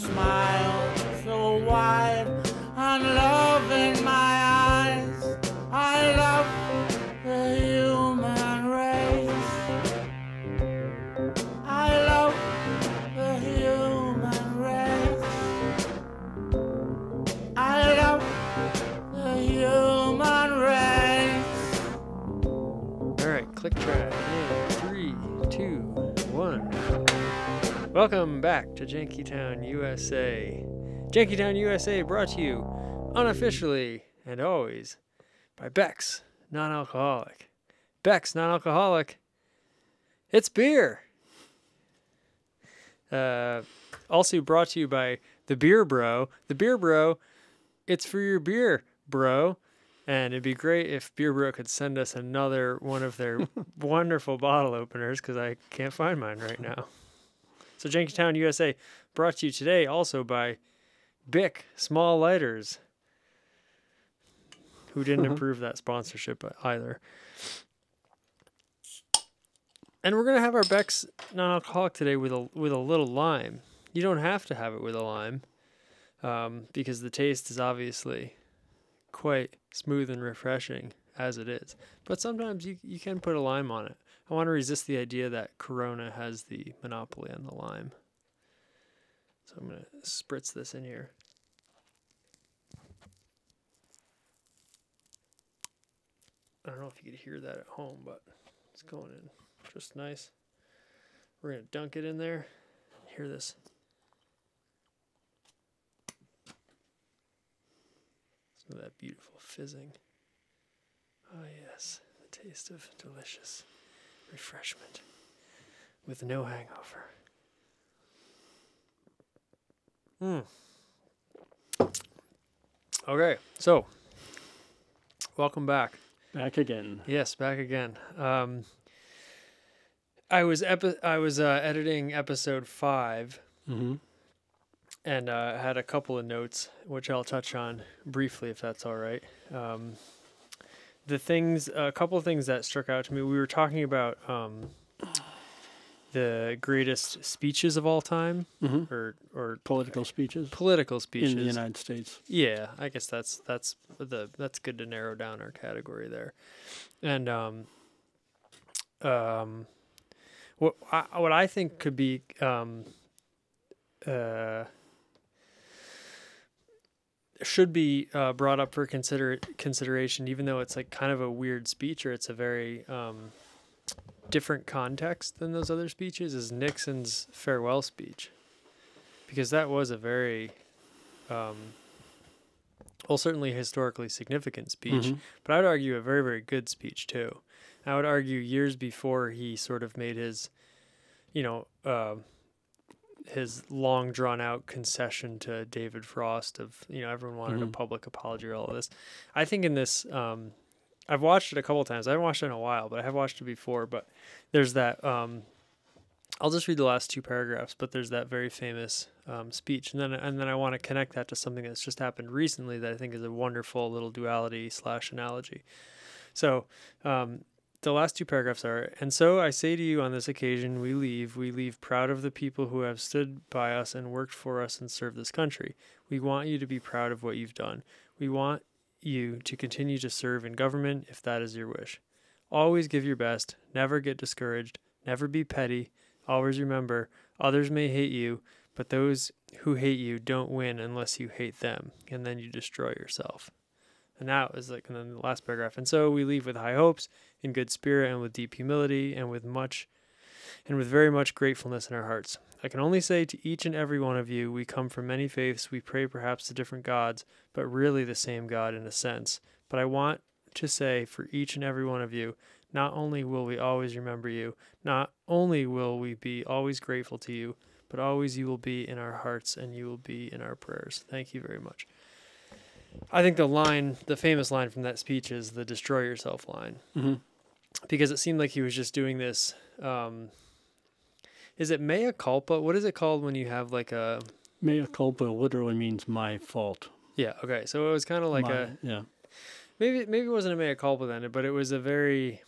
smile. So wide Welcome back to Jankytown, USA. Jankytown, USA brought to you unofficially and always by Beck's Non Alcoholic. Beck's Non Alcoholic. It's beer. Uh, also brought to you by the Beer Bro. The Beer Bro, it's for your beer, bro. And it'd be great if Beer Bro could send us another one of their wonderful bottle openers because I can't find mine right now. So, Jankytown USA, brought to you today also by Bic Small Lighters, who didn't approve that sponsorship either. And we're gonna have our Beck's non-alcoholic today with a with a little lime. You don't have to have it with a lime, um, because the taste is obviously quite smooth and refreshing as it is. But sometimes you, you can put a lime on it. I want to resist the idea that Corona has the monopoly on the lime. So I'm going to spritz this in here. I don't know if you could hear that at home, but it's going in just nice. We're going to dunk it in there. Hear this. Some of that beautiful fizzing. Ah, yes, the taste of delicious refreshment with no hangover. Hmm. Okay, so welcome back. Back again. Yes, back again. Um, I was epi- I was uh, editing episode five, Mm-hmm. and uh, had a couple of notes which I'll touch on briefly if that's all right. Um, the things, a couple of things that struck out to me. We were talking about um, the greatest speeches of all time, Mm-hmm. or or Political speeches political speeches. in the United States. Yeah, I guess that's that's the that's good to narrow down our category there, and um, um, what I, what I think could be um, uh, should be uh, brought up for consider consideration, even though it's like kind of a weird speech or it's a very um, different context than those other speeches, is Nixon's farewell speech, because that was a very um, well, certainly historically significant speech, Mhm. but I would argue a very, very good speech too. I would argue years before he sort of made his, you know, uh, his long drawn out concession to David Frost of, you know, everyone wanted a Mhm. public apology or all of this. I think in this, um, I've watched it a couple times. I haven't watched it in a while, but I have watched it before. But there's that. Um, I'll just read the last two paragraphs, but there's that very famous um, speech, and then and then I want to connect that to something that's just happened recently that I think is a wonderful little duality slash analogy. So um, the last two paragraphs are, and so I say to you on this occasion, we leave, we leave proud of the people who have stood by us and worked for us and served this country. We want you to be proud of what you've done. We want you to continue to serve in government if that is your wish. Always give your best, never get discouraged, never be petty. Always remember, others may hate you, but those who hate you don't win unless you hate them, and then you destroy yourself. And that was like, and then the last paragraph. And so we leave with high hopes, in good spirit, and with deep humility, and with much, and with very much gratefulness in our hearts. I can only say to each and every one of you, we come from many faiths, we pray perhaps to different gods, but really the same God in a sense. But I want to say for each and every one of you, not only will we always remember you, not only will we be always grateful to you, but always you will be in our hearts and you will be in our prayers. Thank you very much. I think the line, the famous line from that speech is the destroy yourself line Mm-hmm. Because it seemed like he was just doing this. Um, is it mea culpa? What is it called when you have like a. Mea culpa literally means my fault. Yeah, okay. So it was kind of like My- a. yeah. maybe maybe it wasn't a mea culpa then, but it was a very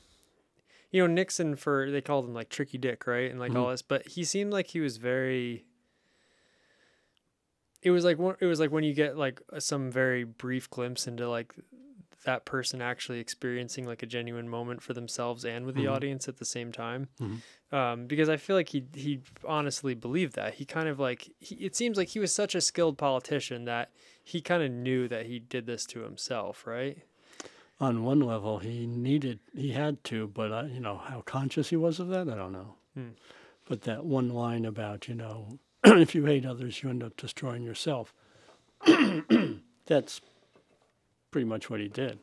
you know, Nixon for they called him like tricky dick, right? And like all Mhm. this, but he seemed like he was very it was like it was like when you get like some very brief glimpse into like that person actually experiencing like a genuine moment for themselves and with the Mhm. audience at the same time. Mhm. Um, because I feel like he he honestly believed that he kind of like he, it seems like he was such a skilled politician that he kind of knew that he did this to himself, right? On one level, he needed, he had to, but I, you know how conscious he was of that, I don't know. Hmm. But that one line about, you know, if you hate others, you end up destroying yourself. That's pretty much what he did.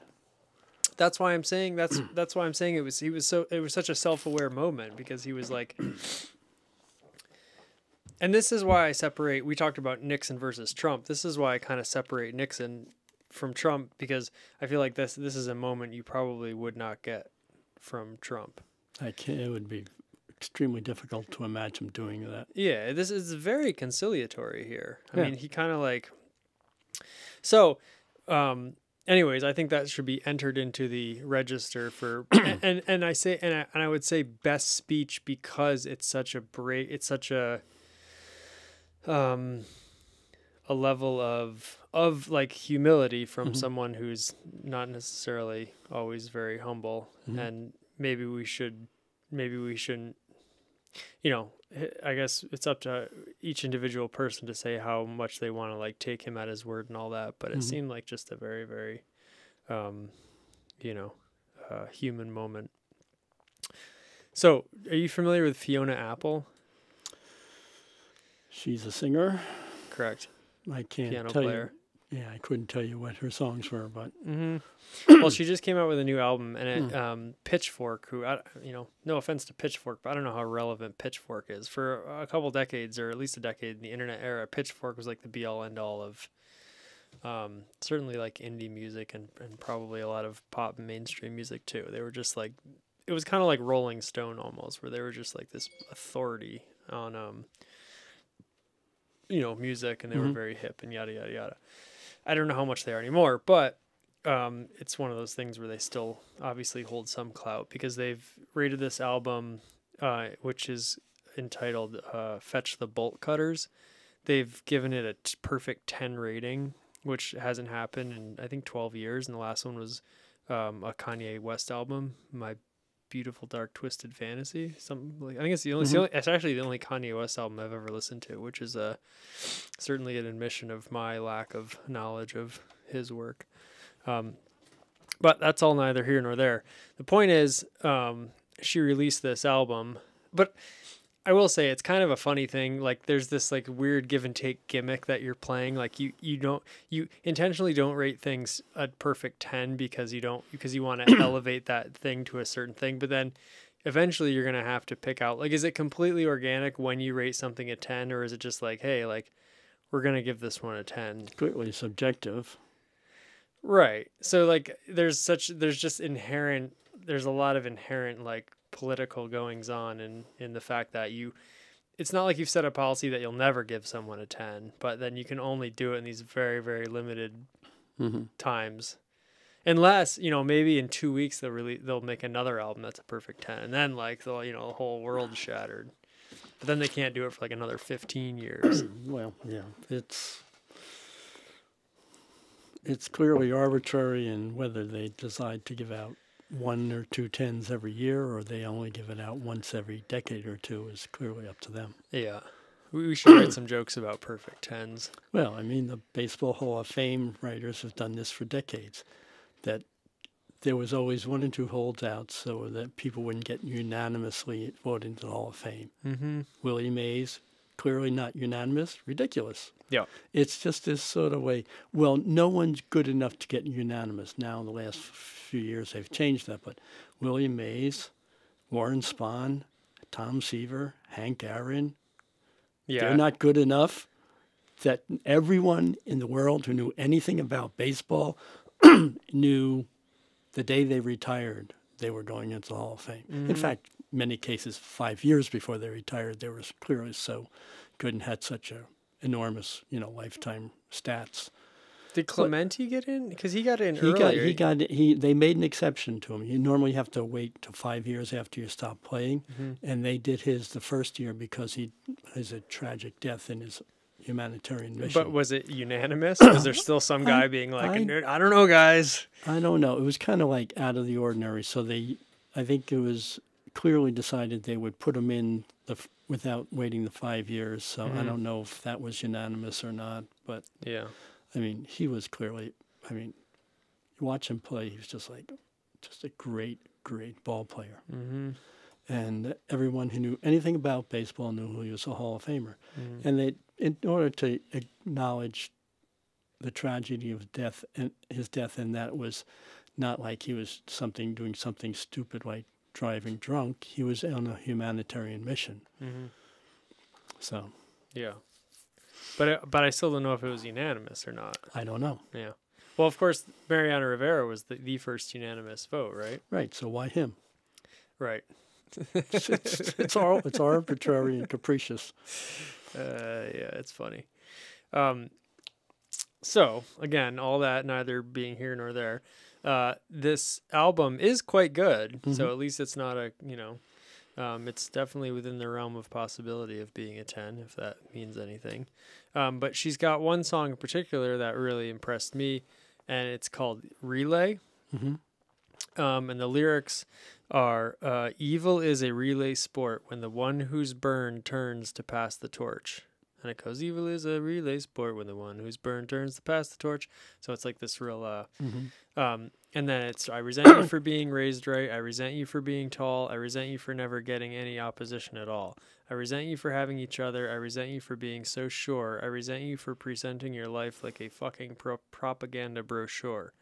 that's why I'm saying that's that's why I'm saying it was he was so it was such a self-aware moment because he was like and this is why I separate we talked about Nixon versus Trump. This is why I kind of separate Nixon from Trump because I feel like this this is a moment you probably would not get from Trump. I can it would be extremely difficult to imagine doing that. Yeah, this is very conciliatory here. I Yeah. mean, he kind of like so um anyways, I think that should be entered into the register for and and, and I say and I, and I would say best speech because it's such a break it's such a um a level of of like humility from Mhm. someone who's not necessarily always very humble Mhm. and maybe we should maybe we shouldn't you know i guess it's up to each individual person to say how much they want to like take him at his word and all that but it Mhm. seemed like just a very very um you know uh, human moment so are you familiar with fiona apple She's a singer. correct I can't piano tell player you. Yeah, I couldn't tell you what her songs were, but mm-hmm. well, she just came out with a new album, and it, Hmm. um, Pitchfork, who I, you know, no offense to Pitchfork, but I don't know how relevant Pitchfork is. For a couple decades, or at least a decade in the internet era, Pitchfork was like the be all end all of, um, certainly like indie music and and probably a lot of pop and mainstream music too. They were just like, it was kind of like Rolling Stone almost, where they were just like this authority on, um, you know, music, and they were Mhm. very hip and yada yada yada. I don't know how much they are anymore, but um, it's one of those things where they still obviously hold some clout because they've rated this album, uh, which is entitled uh, "Fetch the Bolt Cutters." They've given it a t- perfect ten rating, which hasn't happened in I think twelve years. And the last one was um, a Kanye West album, "My Beautiful Dark Twisted Fantasy." Something like I think it's the only, it's, the Mhm. only it's actually the only Kanye West album I've ever listened to, which is a certainly an admission of my lack of knowledge of his work. Um, but that's all neither here nor there. The point is, um, she released this album, but I will say it's kind of a funny thing. Like there's this like weird give and take gimmick that you're playing. Like you you don't you intentionally don't rate things a perfect ten because you don't because you want to elevate that thing to a certain thing. But then eventually you're gonna have to pick out like is it completely organic when you rate something a ten or is it just like hey like we're gonna give this one a ten Completely subjective. Right. So like there's such there's just inherent there's a lot of inherent like political goings on in in the fact that you it's not like you've set a policy that you'll never give someone a 10, but then you can only do it in these very very limited hmm times. Unless, you know, maybe in 2 weeks they'll really they'll make another album that's a perfect 10 and then like the you know the whole world's shattered. But then they can't do it for like another 15 years. Well, yeah, it's it's clearly arbitrary in whether they decide to give out one or two tens every year, or they only give it out once every decade or two is clearly up to them. yeah. We should write some jokes about perfect 10s. Well, I mean, the Baseball Hall of Fame writers have done this for decades. That there was always one or two holdouts so that people wouldn't get unanimously voted into the Hall of Fame. Mhm. Willie Mays, clearly not unanimous, ridiculous. Yeah. It's just this sort of way. Well, no one's good enough to get unanimous. Now, in the last few years, they've changed that. But William Mays, Warren Spahn, Tom Seaver, Hank Aaron, Yeah. they're not good enough that everyone in the world who knew anything about baseball knew the day they retired they were going into the Hall of Fame. In Mhm. fact, many cases five years before they retired, they were clearly so good and had such a enormous, you know, lifetime stats. Did Clemente get in? Because he got in He earlier. got he got he they made an exception to him. You normally have to wait to five years after you stop playing, Mhm. and they did his the first year because he has a tragic death in his humanitarian mission. But was it unanimous? Was there still some guy I- being like, I- I, don't know, guys. I don't know. It was kind of like out of the ordinary. So they, I think it was clearly decided they would put him in the f- without waiting the five years. So I Mhm. don't know if that was unanimous or not. But Yeah. I mean, he was clearly. I mean, you watch him play. He was just like, just a great, great ball player. Mm-hmm. And everyone who knew anything about baseball knew he was a Hall of Famer. Mhm. And they, in order to acknowledge the tragedy of death and his death, and that was not like he was something doing something stupid like driving drunk. He was on a humanitarian mission. Mm-hmm. So Yeah. But I, but I still don't know if it was unanimous or not. I don't know. Yeah. Well, of course, Mariano Rivera was the, the first unanimous vote, right? Right. So why him? Right. It's, it's, it's all it's arbitrary and capricious. Uh, yeah, it's funny. Um, so again, all that neither being here nor there. Uh, this album is quite good. So Mhm. at least it's not a you know, um, it's definitely within the realm of possibility of being a ten, if that means anything. Um, but she's got one song in particular that really impressed me, and it's called Relay. hmm Um, and the lyrics are uh, Evil is a relay sport when the one who's burned turns to pass the torch. And it goes, Evil is a relay sport when the one who's burned turns to pass the torch. So it's like this real, uh, hmm um, and then it's, I resent you for being raised right. I resent you for being tall. I resent you for never getting any opposition at all. I resent you for having each other. I resent you for being so sure. I resent you for presenting your life like a fucking pro- propaganda brochure.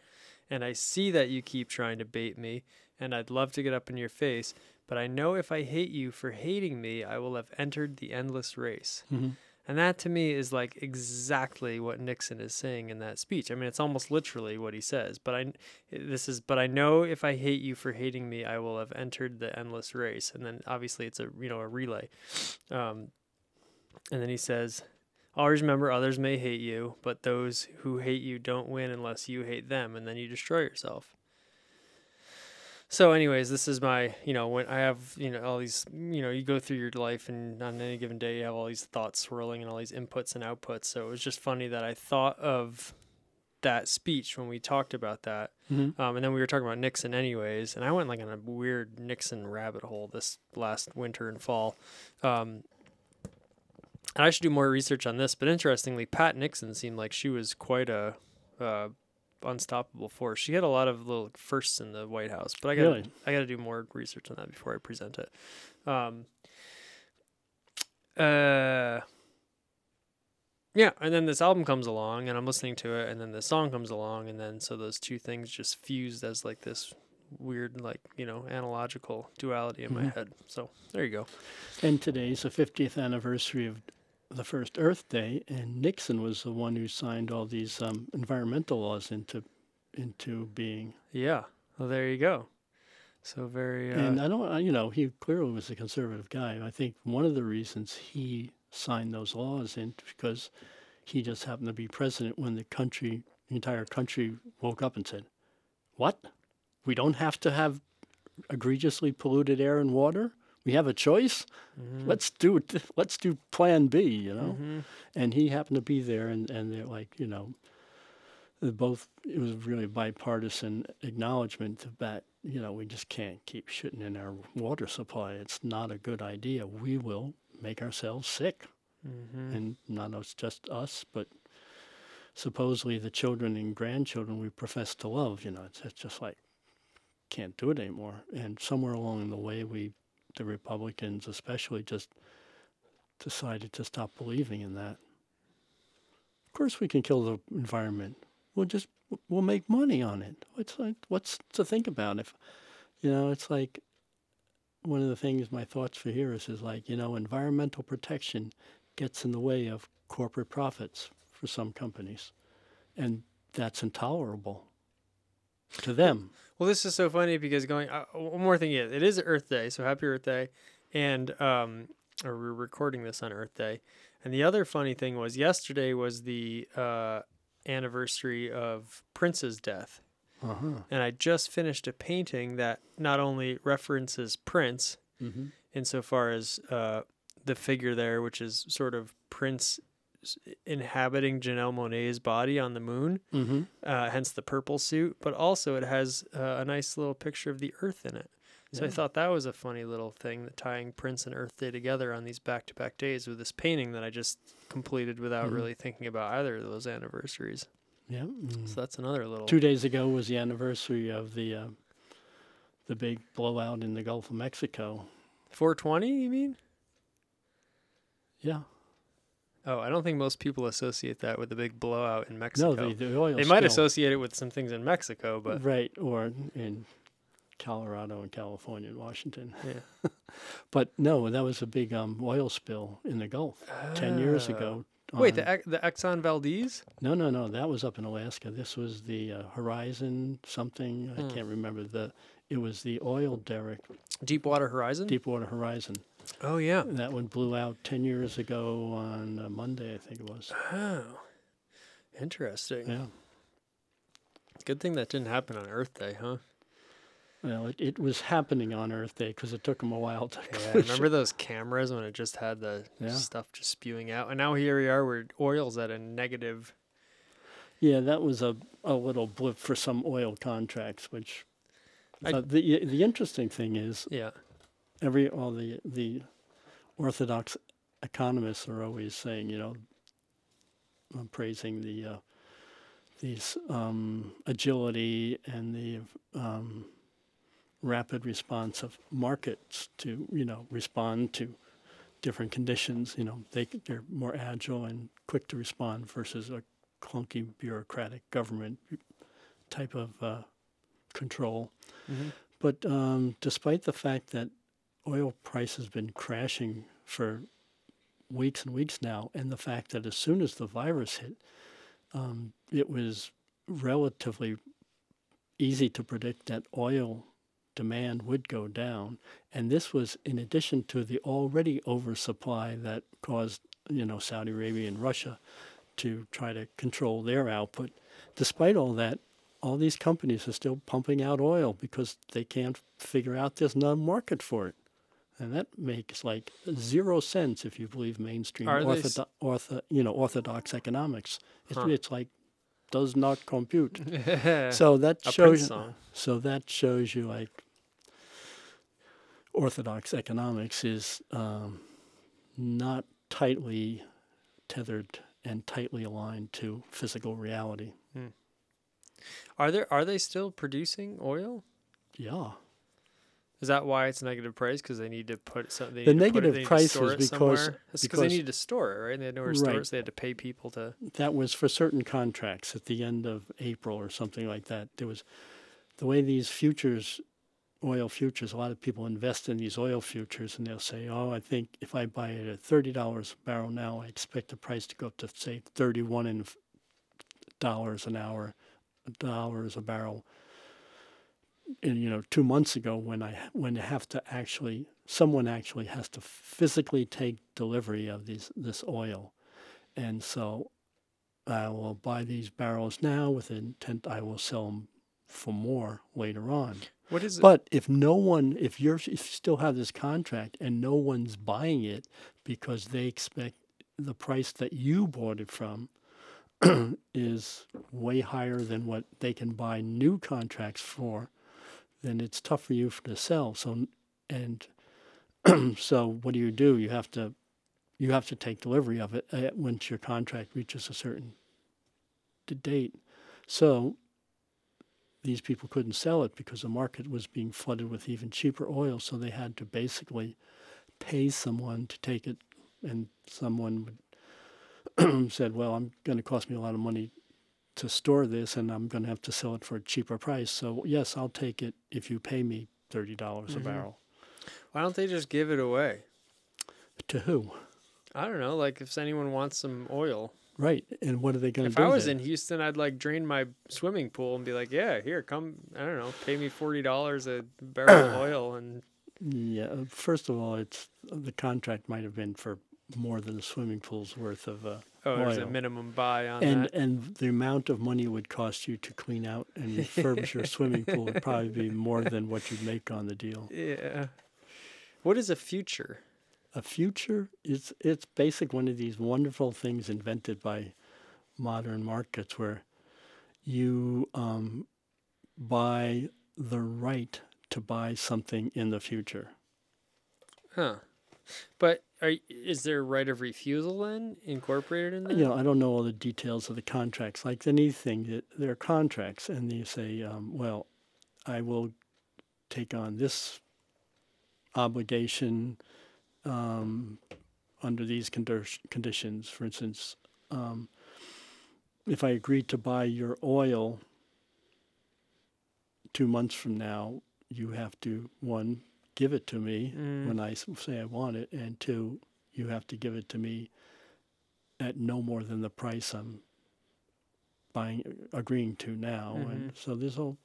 And I see that you keep trying to bait me, and I'd love to get up in your face, but I know if I hate you for hating me, I will have entered the endless race. hmm And that to me is like exactly what Nixon is saying in that speech. I mean, it's almost literally what he says. But I, this is, but I know if I hate you for hating me, I will have entered the endless race. And then obviously it's a you know a relay. Um, and then he says, always remember others may hate you, but those who hate you don't win unless you hate them, and then you destroy yourself. So, anyways, this is my, you know, when I have, you know, all these, you know, you go through your life and on any given day you have all these thoughts swirling and all these inputs and outputs. So it was just funny that I thought of that speech when we talked about that. hmm Um, and then we were talking about Nixon, anyways. And I went like on a weird Nixon rabbit hole this last winter and fall. Um, and I should do more research on this. But interestingly, Pat Nixon seemed like she was quite a uh, unstoppable force. She had a lot of little firsts in the White House. But I got Really? I got to do more research on that before I present it. Um, uh, yeah, and then this album comes along, and I'm listening to it, and then the song comes along, and then so those two things just fused as like this weird, like you know, analogical duality in my Mhm. head. So there you go. And today's the 50th anniversary of the first Earth Day, and Nixon was the one who signed all these um, environmental laws into into being. Yeah, well, there you go. So very. Uh, And I don't, you know, he clearly was a conservative guy. I think one of the reasons he signed those laws in because he just happened to be president when the country, the entire country, woke up and said, "What? We don't have to have egregiously polluted air and water. We have a choice. mhm, Let's do it. Let's do Plan B." You know. mhm. and he happened to be there and, and they're like you know both it was really bipartisan acknowledgement that you know we just can't keep shitting in our water supply it's not a good idea we will make ourselves sick Mhm. and not us, just us but supposedly the children and grandchildren we profess to love you know it's, it's just like can't do it anymore and somewhere along the way we the republicans especially just decided to stop believing in that. Of course we can kill the environment. We'll just we'll make money on it. What's like what's to think about if you know it's like one of the things my thoughts for here is is like you know environmental protection gets in the way of corporate profits for some companies. And that's intolerable to them Well, this is so funny because going. Uh, one more thing is, it is Earth Day, so happy Earth Day, and um, or we're recording this on Earth Day. And the other funny thing was yesterday was the uh, anniversary of Prince's death, uh-huh and I just finished a painting that not only references Prince mm-hmm. insofar as uh, the figure there, which is sort of Prince inhabiting Janelle Monae's body on the moon, Mm-hmm. uh, hence the purple suit. But also, it has uh, a nice little picture of the Earth in it. So I thought that was a funny little thing that tying Prince and Earth Day together on these back-to-back days with this painting that I just completed without Mhm. really thinking about either of those anniversaries. Yeah. mm. So that's another little. Two days ago was the anniversary of the uh, the big blowout in the Gulf of Mexico. 420, you mean? Yeah. Oh, I don't think most people associate that with the big blowout in Mexico. No, the, the oil. they might spill. associate it with some things in Mexico, but right, or in Colorado and California and Washington. yeah. But no, that was a big um, oil spill in the Gulf ten years Oh. ago. Wait, the the Exxon Valdez? no, no, no, that was up in Alaska. This was the uh, Horizon something. I Hmm. can't remember the. It was the oil derrick, Deepwater Horizon? Deepwater Horizon. Oh yeah. That one blew out ten years ago on uh, Monday, I think it was. Oh. Interesting. Yeah. Good thing that didn't happen on Earth Day, huh? Well, it, it was happening on Earth Day because it took them a while to. Yeah, remember those cameras when it just had the Yeah. stuff just spewing out? And now here we are where oil's at a negative. Yeah, that was a, a little blip for some oil contracts, which I- uh, the the interesting thing is Yeah. Every all the the orthodox economists are always saying, you know, uh, praising the uh, these um, agility and the um, rapid response of markets to you know respond to different conditions. You know, they they're more agile and quick to respond versus a clunky bureaucratic government type of uh, control. Mhm. But um, despite the fact that oil price has been crashing for weeks and weeks now, and the fact that as soon as the virus hit, um, it was relatively easy to predict that oil demand would go down, and this was in addition to the already oversupply that caused you know Saudi Arabia and Russia to try to control their output. Despite all that, all these companies are still pumping out oil because they can't figure out there's no market for it. And that makes like zero sense if you believe mainstream Are they s- orthodox, ortho, you know, orthodox economics. It's, Huh. it's like does not compute. so that a shows song. so that shows you like orthodox economics is um, not tightly tethered and tightly aligned to physical reality. Are there are they still producing oil? Yeah. Is that why it's negative price? Because they need to put something. The negative price was because- because they because- need to store it, right? They had nowhere to store it, so they had to pay people to. that was for certain contracts at the end of April or something like that. There was the way these futures, oil futures, a lot of people invest in these oil futures and they'll say, oh, I think if I buy it at $30 a barrel now, I expect the price to go up to, say, thirty-one and dollars an hour, dollars a barrel. And, you know, two months ago when I when they have to actually someone actually has to physically take delivery of these this oil, and so I will buy these barrels now with the intent I will sell them for more later on. What is it? But if no one, if you're if you still have this contract and no one's buying it because they expect the price that you bought it from is way higher than what they can buy new contracts for, then it's tough for you to sell. So and so what do you do? You have to you have to take delivery of it uh, once your contract reaches a certain date. So these people couldn't sell it because the market was being flooded with even cheaper oil. So they had to basically pay someone to take it, and someone would said, "Well, I'm going to cost me a lot of money to store this, and I'm going to have to sell it for a cheaper price. So yes, I'll take it if you pay me thirty dollars Mhm. a barrel." Why don't they just give it away? To who? I don't know. Like if anyone wants some oil. Right, and what are they going to do? If? I was then? in Houston, I'd like drain my swimming pool and be like, "Yeah, here, come. I don't know, pay me forty dollars a barrel of oil." And Yeah, uh, first of all, it's the contract might have been for more than a swimming pool's worth of, uh, oh, there's a minimum buy on and that. and the amount of money it would cost you to clean out and refurbish your swimming pool would probably be more than what you'd make on the deal. Yeah. What is a future? a future it's it's basic one of these wonderful things invented by modern markets where you um, buy the right to buy something in the future. Huh. But are, is there a right of refusal then incorporated in that? You know, I don't know all the details of the contracts. Like anything, that there are contracts, and you say, um, "Well, I will take on this obligation um, under these condi- conditions." For instance, um, if I agree to buy your oil two months from now, you have to one give it to me Mm. I say I want it, and two, you have to give it to me at no more than the price I'm buying, agreeing to now. And so this whole,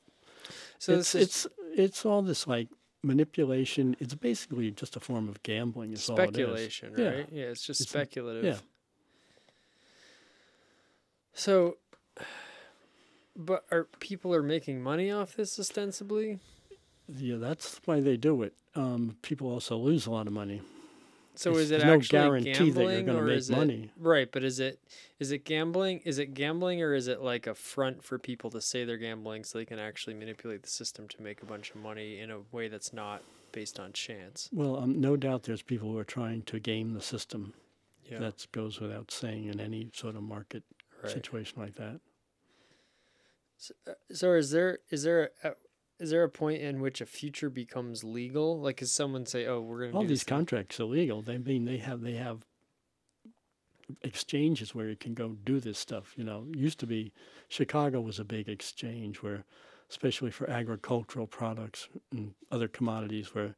so it's, it's it's all this like manipulation. It's basically just a form of gambling. Is all it is. speculation, Yeah. right? Yeah, it's just It's a- speculative. yeah. So, but are people are making money off this ostensibly? Yeah, that's why they do it. Um, people also lose a lot of money. So It's- is it no actually guarantee that you're gonna or make is money. right? But is it is it gambling? Is it gambling or is it like a front for people to say they're gambling so they can actually manipulate the system to make a bunch of money in a way that's not based on chance? Well, um, no doubt there's people who are trying to game the system. Yeah, That goes without saying in any sort of market right. situation like that. So is there is there a, is there a point in which a future becomes legal? Like, is someone say, "Oh, we're gonna All do these this thing- contracts are legal. They mean they have they have exchanges where you can go do this stuff. You know, used to be Chicago was a big exchange where, especially for agricultural products and other commodities, where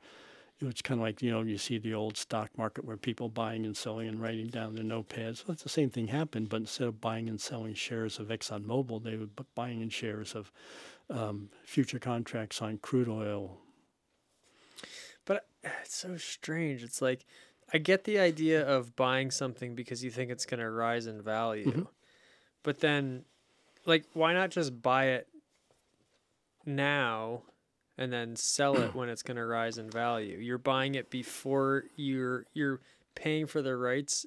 it was kind of like you know you see the old stock market where people buying and selling and writing down their notepads. That's the same thing happened, but instead of buying and selling shares of ExxonMobil, they were buying in shares of um, future contracts on crude oil. But it's so strange. It's like I get the idea of buying something because you think it's going to rise in value. Mhm. But then like why not just buy it now and then sell it when it's going to rise in value? You're buying it before you're you're paying for the rights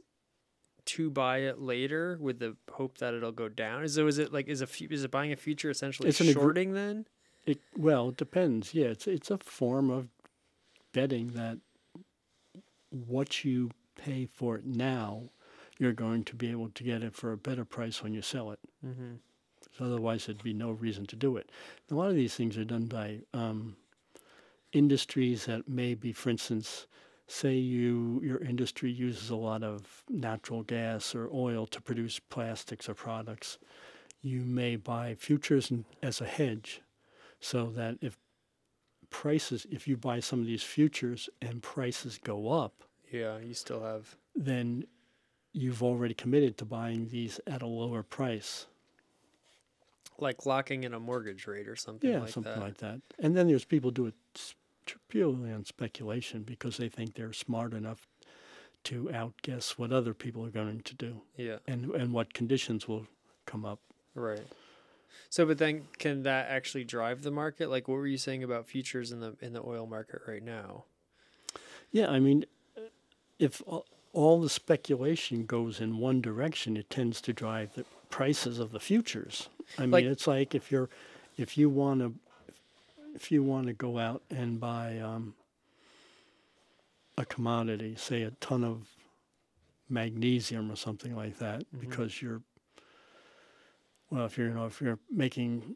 to buy it later with the hope that it'll go down. So is it like is a is it buying a future essentially It's shorting then? It well, it depends. Yeah, it's it's a form of betting that what you pay for it now, you're going to be able to get it for a better price when you sell it. Mm-hmm. Otherwise, there'd be no reason to do it. A lot of these things are done by um, industries that may be, for instance, say you your industry uses a lot of natural gas or oil to produce plastics or products. You may buy futures as a hedge, so that if prices, if you buy some of these futures and prices go up, Yeah, you still have then you've already committed to buying these at a lower price. Like locking in a mortgage rate or something yeah, like something that. like that. And then there's people do it purely on speculation because they think they're smart enough to outguess what other people are going to do yeah, and and what conditions will come up. right. So, but then can that actually drive the market? Like, what were you saying about futures in the in the oil market right now? Yeah, I mean, if all, all the speculation goes in one direction, it tends to drive the prices of the futures. I mean, Like- it's like if you're, if you want to, if you want to go out and buy um, a commodity, say a ton of magnesium or something like that, Mhm. because you're, well, if you're, you know, if you're making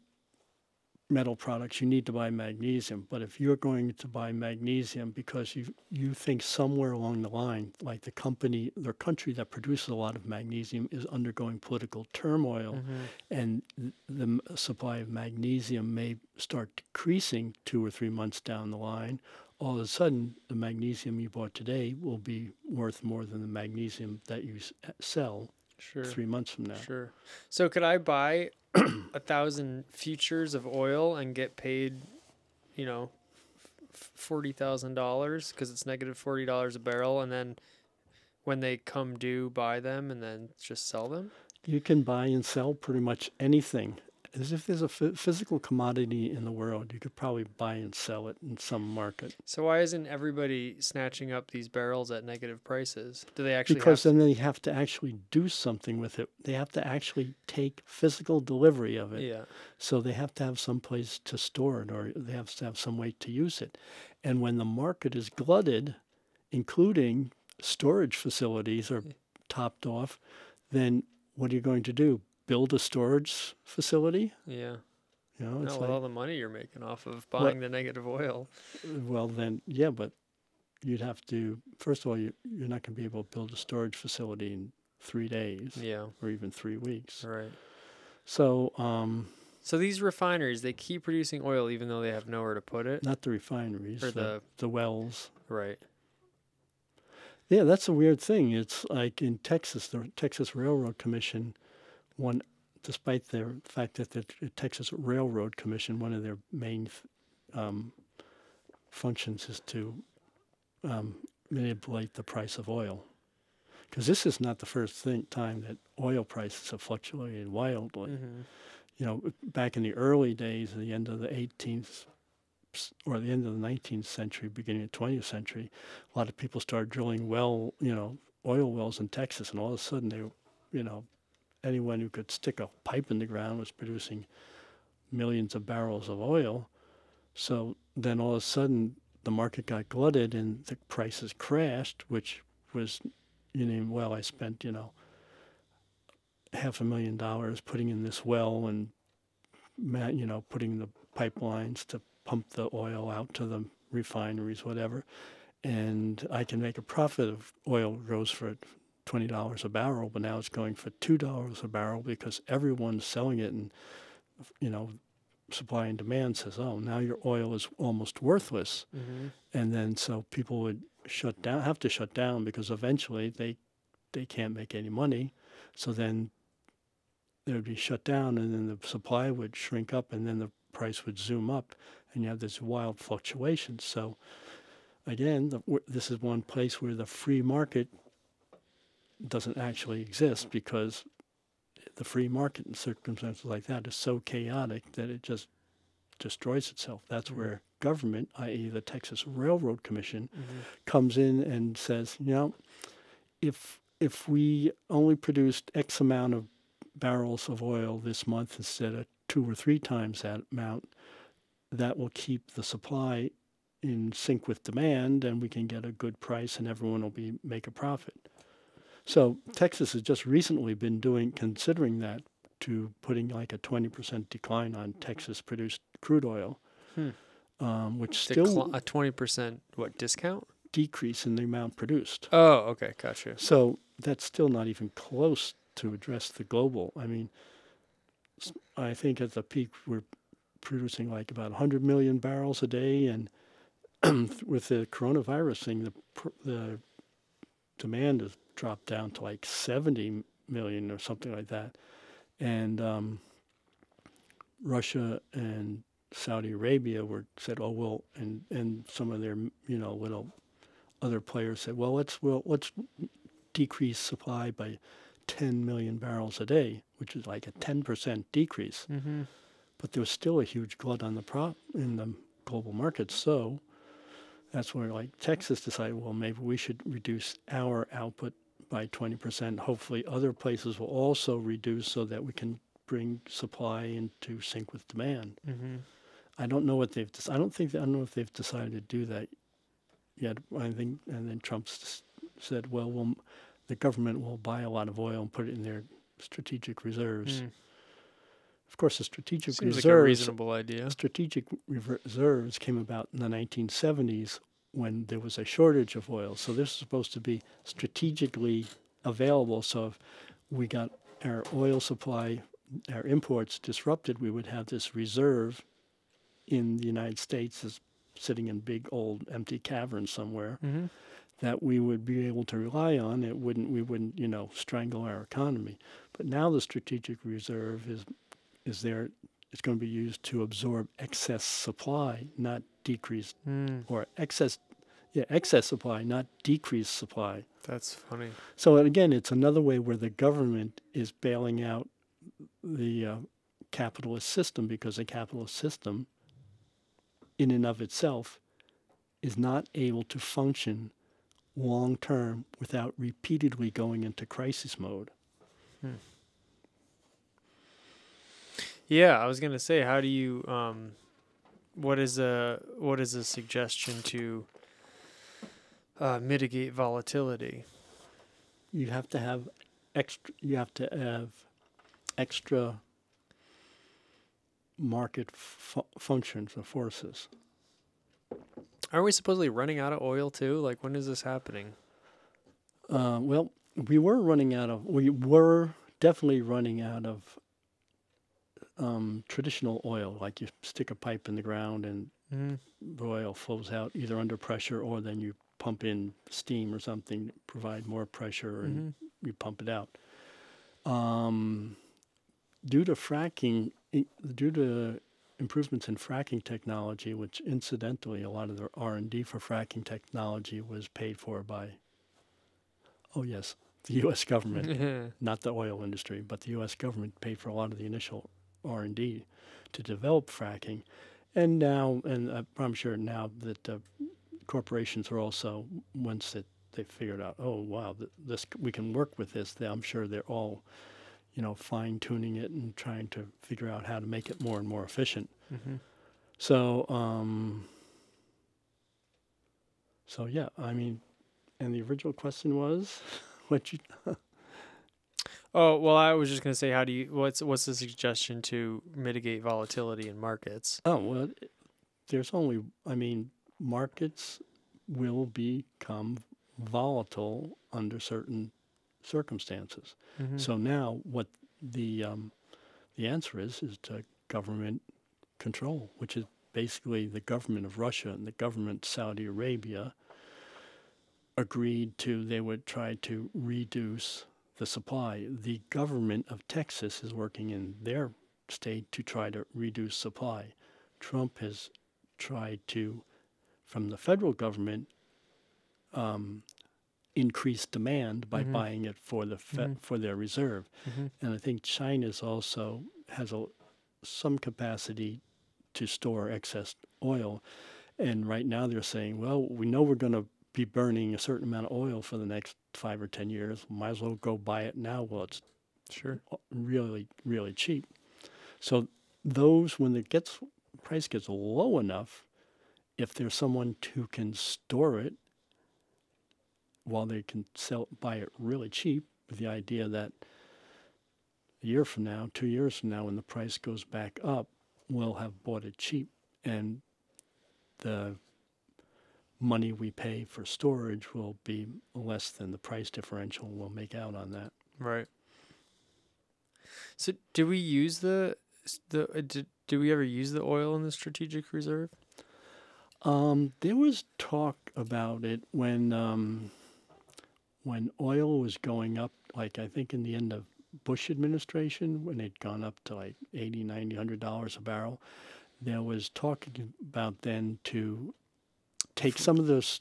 metal products, you need to buy magnesium. But if you're going to buy magnesium because you you think somewhere along the line, like the company, the country that produces a lot of magnesium is undergoing political turmoil, Mm-hmm. and the supply of magnesium may start decreasing two or three months down the line. All of a sudden, the magnesium you bought today will be worth more than the magnesium that you s- sell Sure, three months from now. sure. So, could I buy a thousand futures of oil and get paid, you know, forty thousand dollars because it's negative forty dollars a barrel, and then when they come due, buy them and then just sell them? You can buy and sell pretty much anything as if there's a physical commodity in the world, you could probably buy and sell it in some market. So why isn't everybody snatching up these barrels at negative prices? Do they actually Because then they have to actually do something with it. They have to actually take physical delivery of it. Yeah. So they have to have some place to store it or they have to have some way to use it. And when the market is glutted, including storage facilities are topped off, then what are you going to do? Build a storage facility? Yeah. You know, No, it's with like, all the money you're making off of buying the negative oil. well, then, yeah, but you'd have to, first of all, you, you're not going to be able to build a storage facility in three days Yeah. or even three weeks. Right. So, um, So these refineries, they keep producing oil even though they have nowhere to put it. not the refineries, Or the, the- the wells. Right. Yeah, that's a weird thing. It's like in Texas, the Texas Railroad Commission, one, despite the fact that the Texas Railroad Commission, one of their main um, functions is to um, manipulate the price of oil. Because this is not the first thing, time that oil prices have fluctuated wildly. hmm You know, back in the early days, the end of the 18th or the end of the 19th century, beginning of the 20th century, a lot of people started drilling well, you know, oil wells in Texas, and all of a sudden they, you know, anyone who could stick a pipe in the ground was producing millions of barrels of oil. So then all of a sudden the market got glutted and the prices crashed, which was, you know, well, I spent, you know, half a million dollars putting in this well and, you know, putting the pipelines to pump the oil out to the refineries, whatever. And I can make a profit of oil goes for twenty dollars a barrel, but now it's going for two dollars a barrel because everyone's selling it, and you know, supply and demand says, oh, now your oil is almost worthless, hmm and then so people would shut down, have to shut down because eventually they they can't make any money, so then they would be shut down, and then the supply would shrink up, and then the price would zoom up, and you have this wild fluctuation. So again, the, this is one place where the free market doesn't actually exist because the free market in circumstances like that is so chaotic that it just destroys itself. That's Mhm. where government, i.e., the Texas Railroad Commission, hmm comes in and says, you know, if if we only produced X amount of barrels of oil this month instead of two or three times that amount, that will keep the supply in sync with demand, and we can get a good price, and everyone will be make a profit. So Texas has just recently been doing considering that to putting like a twenty percent decline on Texas produced crude oil, Hmm. um, which still a twenty percent what discount? decrease in the amount produced. Oh, okay, gotcha. So that's still not even close to address the global. I mean, I think at the peak we're producing like about 100 million barrels a day, and with the coronavirus thing, the pr- the demand has dropped down to like 70 million or something like that, and um, Russia and Saudi Arabia were said, oh well, and and some of their you know little other players said, well let's well let's decrease supply by 10 million barrels a day, which is like a 10% decrease. Mm-hmm. But there was still a huge glut on the prop in the global markets. So that's where like Texas decided, well, maybe we should reduce our output by 20%. Hopefully other places will also reduce so that we can bring supply into sync with demand. Mm-hmm. I don't know what they've. I don't think. I don't know if they've decided to do that yet. I think, and then Trump said, "Well, we'll, the government will buy a lot of oil and put it in their strategic reserves." Of course, the strategic Mm. Seems like a reasonable idea. strategic reserves came about in the 1970s when there was a shortage of oil. So this is supposed to be strategically available. So if we got our oil supply, our imports disrupted, we would have this reserve in the United States as sitting in big old empty caverns somewhere Mm-hmm. that we would be able to rely on. It wouldn't we wouldn't you know strangle our economy. But now the strategic reserve is is there. It's going to be used to absorb excess supply, not decrease Mm, or excess. Yeah, excess supply, not decreased supply. that's funny. So again, it's another way where the government is bailing out the uh, capitalist system because the capitalist system, in and of itself, is not able to function long term without repeatedly going into crisis mode. Yeah, I was gonna say, how do you um, what is a what is a suggestion to uh, mitigate volatility? You have to have extra. You have to have extra market fu- functions or forces. Are we supposedly running out of oil too? Like, when is this happening? Uh, well, we were running out of. We were definitely running out of um, traditional oil. Like you stick a pipe in the ground and Mm-hmm. the oil flows out either under pressure or then you pump in steam or something to provide more pressure and Mm-hmm. you pump it out. Um, due to fracking, due to improvements in fracking technology, which incidentally a lot of the R and D for fracking technology was paid for by, oh yes, the U.S. government, not the oil industry, but the U.S. government paid for a lot of the initial R and D to develop fracking, and now, and uh, I'm sure now that uh, corporations are also once that they figured out, oh wow, th- this we can work with this. They, I'm sure they're all, you know, fine tuning it and trying to figure out how to make it more and more efficient. mm-hmm. So, um, so yeah, I mean, and the original question was, what you Oh well, I was just gonna say, how do you? What's what's the suggestion to mitigate volatility in markets? Oh, well, there's only, I mean, markets will become volatile under certain circumstances. Mm-hmm. So now what the um, the answer is is to government control, which is basically the government of Russia and the government of Saudi Arabia agreed to they would try to reduce the supply. The government of Texas is working in their state to try to reduce supply. Trump has tried to, from the federal government, um, increase demand by Mhm. buying it for the fe- Mhm. for their reserve. Mm-hmm. And I think China's also has a, some capacity to store excess oil. And right now they're saying, well, we know we're going to be burning a certain amount of oil for the next five or 10 years. Might as well go buy it now while it's Sure. really, really cheap. So those, when it gets, price gets low enough, if there's someone who can store it while they can sell, buy it really cheap, with the idea that a year from now, two years from now, when the price goes back up, we'll have bought it cheap, and the money we pay for storage will be less than the price differential. We'll make out on that. Right. So, do we use the the uh, do, do we ever use the oil in the strategic reserve? Um, there was talk about it when um, when oil was going up, like I think in the end of Bush administration, when it'd gone up to like 80, 90, 100 dollars a barrel. There was talking about then to take some of those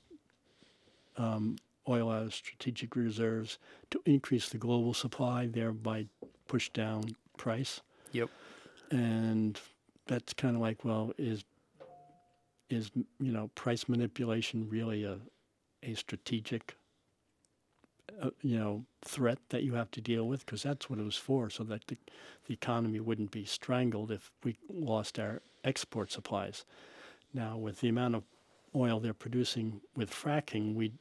um, oil out of strategic reserves to increase the global supply, thereby push down price. Yep. And that's kind of like, well, is is you know price manipulation really a a strategic uh, you know threat that you have to deal with because that's what it was for so that the, the economy wouldn't be strangled if we lost our export supplies now with the amount of oil they're producing with fracking we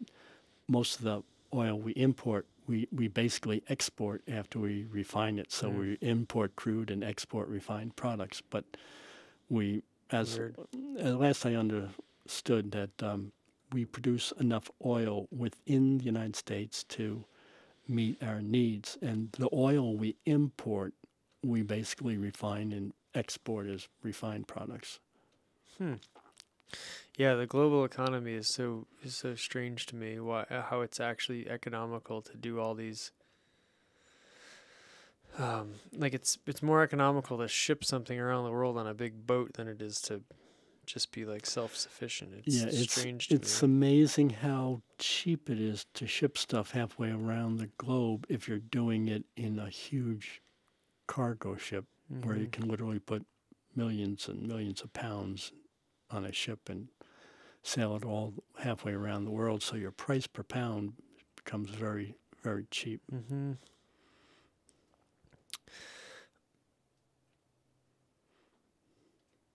most of the oil we import we, we basically export after we refine it so Mm. we import crude and export refined products but we as Weird. uh, last I understood that um, we produce enough oil within the United States to meet our needs, and the oil we import, we basically refine and export as refined products. Hmm. Yeah, the global economy is so is so strange to me. Why how it's actually economical to do all these. Um, like it's it's more economical to ship something around the world on a big boat than it is to just be like self sufficient. It's yeah, it's strange to it's me. amazing how cheap it is to ship stuff halfway around the globe if you're doing it in a huge cargo ship. where you Mhm. can literally put millions and millions of pounds on a ship and sail it all halfway around the world. So your price per pound becomes very, very cheap. Mm-hmm.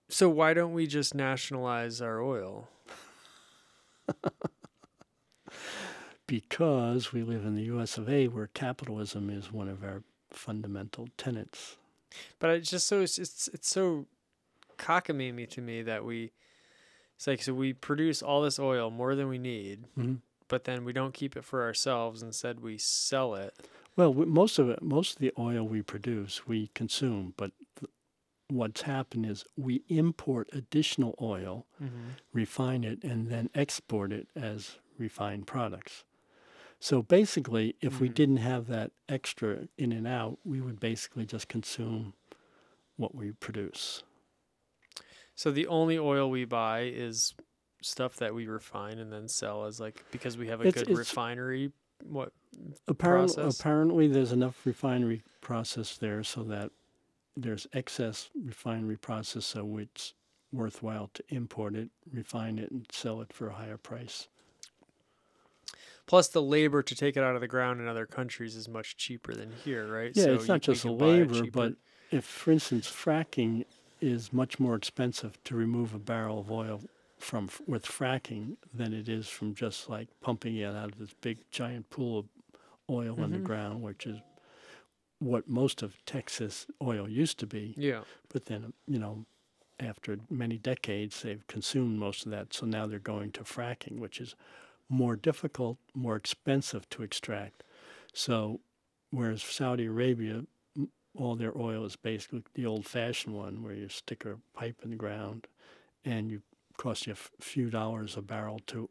So why don't we just nationalize our oil? Because we live in the US of A, where capitalism is one of our fundamental tenets. But it's just so it's it's, it's so cockamamie to me that we it's like so we produce all this oil more than we need, Mhm. but then we don't keep it for ourselves. Instead, we sell it. Well, most of it, most of the oil we produce, we consume. But th- what's happened is we import additional oil, Mm-hmm. refine it, and then export it as refined products. So basically, if we Mhm. didn't have that extra in and out, we would basically just consume what we produce. So the only oil we buy is stuff that we refine and then sell as like because we have a It's- good it's- refinery. What? Apparently, process? apparently, there's enough refinery process there so that there's excess refinery process, so it's worthwhile to import it, refine it, and sell it for a higher price. Plus, the labor to take it out of the ground in other countries is much cheaper than here, right? Yeah, So it's not just the can buy it labor, but if, for instance, fracking is much more expensive to remove a barrel of oil from with fracking than it is from just like pumping it out of this big giant pool of oil Mhm. underground, which is what most of Texas oil used to be. yeah, But then, you know, after many decades, they've consumed most of that. So now they're going to fracking, which is more difficult, more expensive to extract. So, whereas Saudi Arabia, all their oil is basically the old fashioned one where you stick a pipe in the ground and you cost you a f- few dollars a barrel to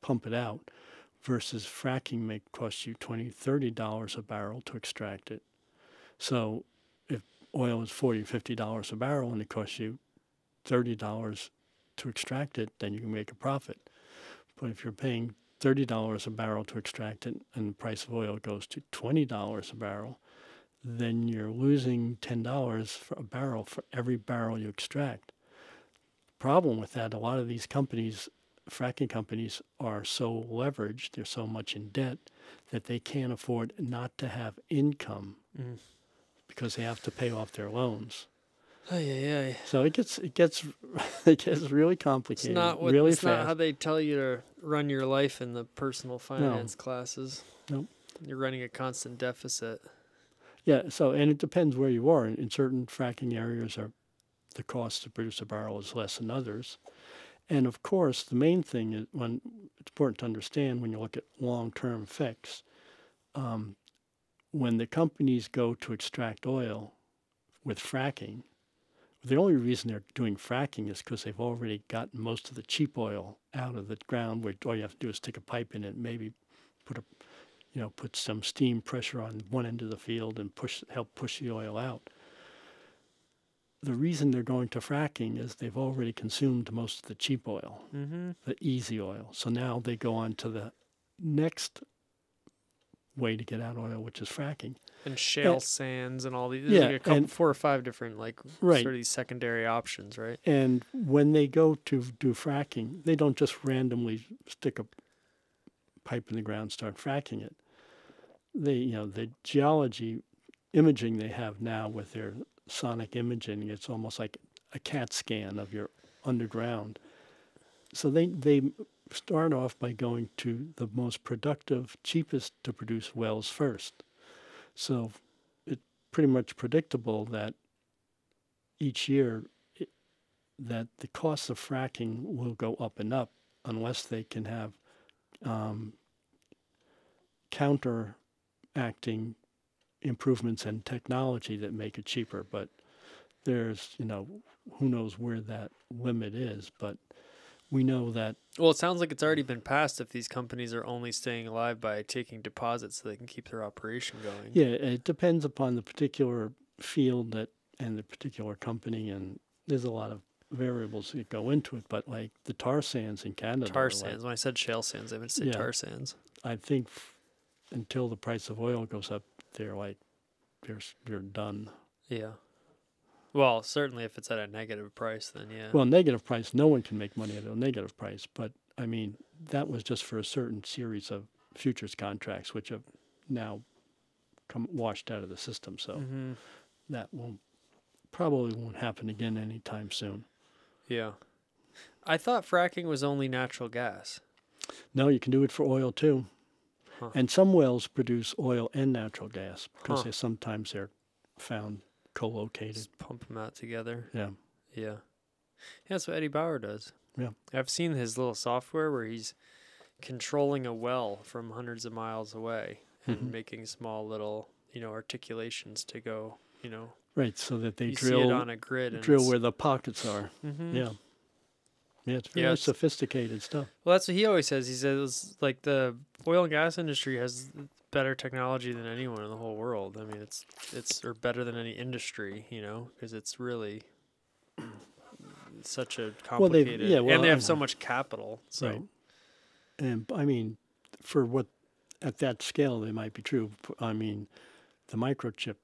pump it out versus fracking may cost you 20 30 dollars a barrel to extract it. So if oil is 40 50 dollars a barrel and it costs you 30 dollars to extract it then you can make a profit. But if you're paying 30 dollars a barrel to extract it and the price of oil goes to 20 dollars a barrel then you're losing 10 dollars for a barrel for every barrel you extract problem with that a lot of these companies fracking companies are so leveraged they're so much in debt that they can't afford not to have income Mm. because they have to pay off their loans. Oh, yeah, yeah. So it gets it gets it gets really It's complicated, not what. really it's not how they tell you to run your life in the personal finance classes. Nope. You're running a constant deficit. Yeah. So and it depends where you are. In, in certain fracking areas, are the cost to produce a barrel is less than others. And of course, the main thing is when it's important to understand when you look at long-term effects. Um, when the companies go to extract oil with fracking, the only reason they're doing fracking is because they've already gotten most of the cheap oil out of the ground. Where all you have to do is stick a pipe in it, maybe put a, you know, put some steam pressure on one end of the field and push help push the oil out. The reason they're going to fracking is they've already consumed most of the cheap oil Mm-hmm. the easy oil. So now they go on to the next way to get out oil, which is fracking. And shale Yeah. sands and all these. Yeah, like a couple, and- four or five different like Right. sort of these secondary options, right? And when they go to do fracking, they don't just randomly stick a pipe in the ground, start fracking it. They, you know, the geology imaging they have now with their sonic imaging, it's almost like a CAT scan of your underground. So they, they start off by going to the most productive, cheapest to produce wells first. So it's pretty much predictable that each year it, that the cost of fracking will go up and up unless they can have um, counteracting improvements in technology that make it cheaper. But there's, you know, who knows where that limit is. But we know that Well, it sounds like it's already been passed if these companies are only staying alive by taking deposits so they can keep their operation going. Yeah, it depends upon the particular field that and the particular company, and there's a lot of variables that go into it. But like the tar sands in Canada, Tar are like- sands. When I said shale sands, I meant to say Yeah. tar sands. I think f- until the price of oil goes up, they're like they're they're done. Yeah. Well, certainly if it's at a negative price, then yeah. Well, negative price, no one can make money at a negative price. But I mean, that was just for a certain series of futures contracts, which have now come washed out of the system. So hmm that won't probably won't happen again anytime soon. Yeah. I thought fracking was only natural gas. No, you can do it for oil too. Huh. And some wells produce oil and natural gas because Huh. they sometimes they're found co-located. Just pump them out together. Yeah. Yeah. Yeah, that's what Eddie Bauer does. Yeah. I've seen his little software where he's controlling a well from hundreds of miles away and Mhm. making small little, you know, articulations to go, you know, Right, so that they you drill on a grid. And drill where the pockets are. hmm Yeah. Yeah, it's very Yeah, it's- sophisticated stuff. Well, that's what he always says. He says like the oil and gas industry has better technology than anyone in the whole world. I mean, it's it's or better than any industry, you know, because it's really such a complicated. Well, yeah, well, and they have so much capital. So Right. And I mean, for what at that scale they might be true. I mean, the microchip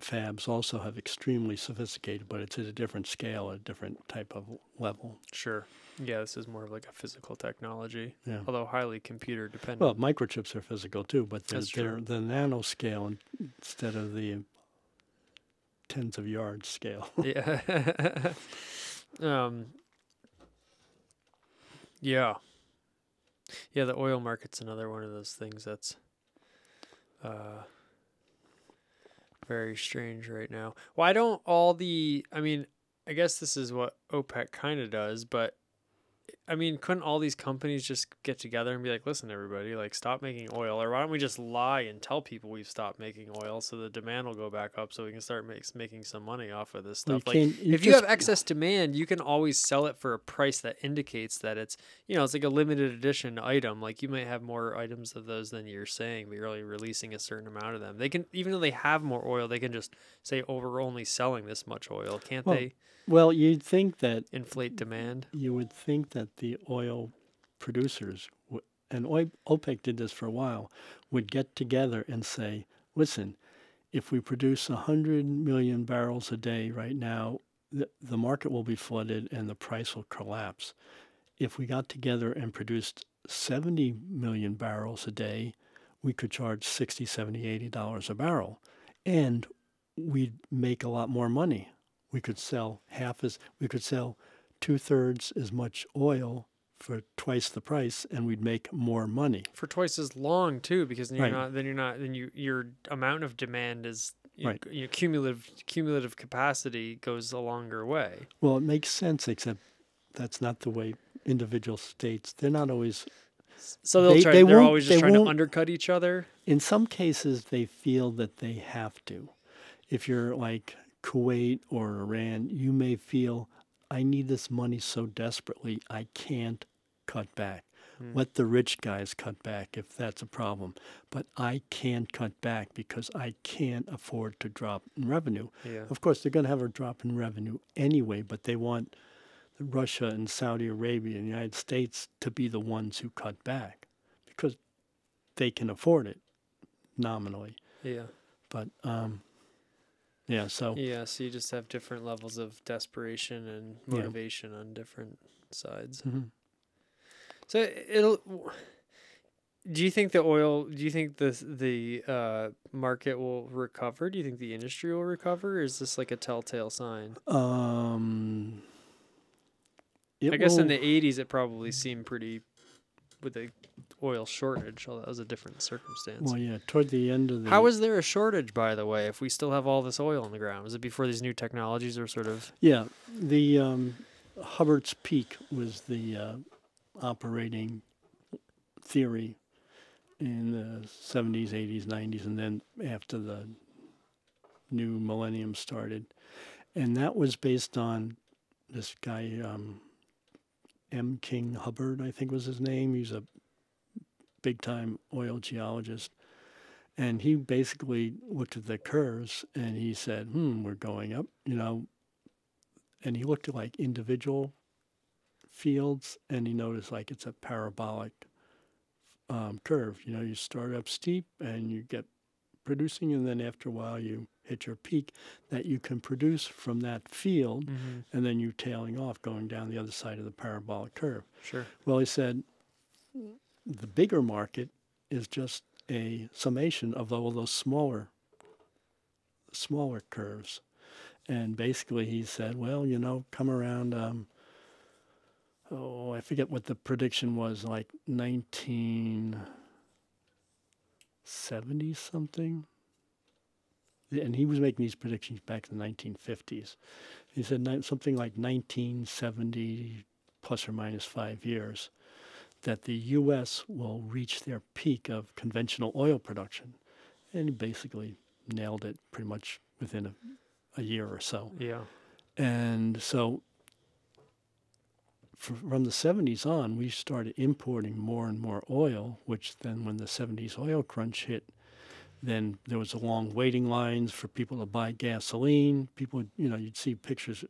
fabs also have extremely sophisticated, but it's at a different scale, a different type of level. sure, yeah, this is more of like a physical technology, Yeah. although highly computer dependent. Well, microchips are physical too, but they're, they're the nanoscale in- instead of the tens of yards scale. yeah. um. Yeah. Yeah, the oil market's another one of those things that's uh very strange right now. Why don't all the I mean, I guess this is what OPEC kind of does, but I mean, couldn't all these companies just get together and be like, "Listen, everybody, like, stop making oil," or why don't we just lie and tell people we've stopped making oil so the demand will go back up, so we can start makes, making some money off of this Well, you stuff? Like, if you just- have excess demand, you can always sell it for a price that indicates that it's, you know, it's like a limited edition item. Like you might have more items of those than you're saying, but you're only releasing a certain amount of them. They can, even though they have more oil, they can just say, "Oh, we're only selling this much oil." Can't Well, they well, you'd think that inflate demand? you would think that the oil producers, and OPEC did this for a while, would get together and say, listen, if we produce 100 million barrels a day right now, the, the market will be flooded and the price will collapse. If we got together and produced 70 million barrels a day, we could charge 60, 70, 80 dollars a barrel. And we'd make a lot more money. We could sell half as, we could sell two thirds as much oil for twice the price, and we'd make more money. for twice as long too because then you're Right. not then you're not then you your amount of demand is you Right. you know, cumulative cumulative capacity goes a longer way Well, it makes sense, except that's not the way individual states. They're not always. so they'll They- try they they're always they just trying to undercut each other In some cases, they feel that they have to. If you're like Kuwait or Iran, you may feel, I need this money so desperately, I can't cut back. Hmm. Let the rich guys cut back if that's a problem. But I can't cut back because I can't afford to drop in revenue. yeah Of course, they're going to have a drop in revenue anyway, but they want Russia and Saudi Arabia and the United States to be the ones who cut back because they can afford it nominally. yeah But um, yeah, so yeah so you just have different levels of desperation and Yeah. motivation on different sides mhm. so it'll do you think the oil do you think the the uh, market will recover do you think the industry will recover or is this like a telltale sign um, I guess in the '80s, it probably seemed pretty with the oil shortage. Although that was a different circumstance. well, yeah, toward the end of the How was there a shortage, by the way? If we still have all this oil in the ground, was it before these new technologies were sort of? Yeah, the um, Hubbert's peak was the uh, operating theory in the 70s, 80s, 90s, and then after the new millennium started. And that was based on this guy, um, M. King Hubbert, I think was his name. He's a big time oil geologist. And he basically looked at the curves and he said, hmm, we're going up, you know, and he looked at like individual fields and he noticed like it's a parabolic um, curve. You know, you start up steep and you get producing, and then after a while you hit your peak that you can produce from that field, Mm-hmm. and then you tailing off, going down the other side of the parabolic curve. Sure. Well, he said the bigger market is just a summation of all those smaller, smaller curves. And basically, he said, well, you know, come around. Um, oh, I forget what the prediction was, like 1970 something. And he was making these predictions back in the 1950s. He said something like 1970 plus or minus five years, that the U.S. will reach their peak of conventional oil production. And he basically nailed it pretty much within a, a year or so. Yeah. And so from the 70s on, we started importing more and more oil, which then when the 70s oil crunch hit, then there was a long waiting lines for people to buy gasoline. People, you know, you'd see pictures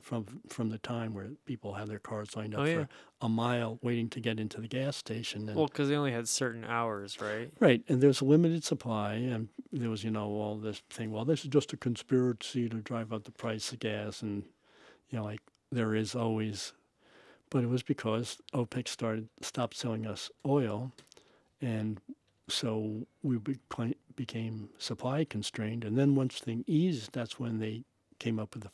from from the time where people had their cars lined up Oh, yeah. for a mile waiting to get into the gas station. And Well, because they only had certain hours, right? Right, and there's a limited supply, and there was, you know, all this thing. Well, this is just a conspiracy to drive up the price of gas, and you know, like there is always, but it was because OPEC started stopped selling us oil, and so we became became supply constrained. And then once things eased, that's when they came up with the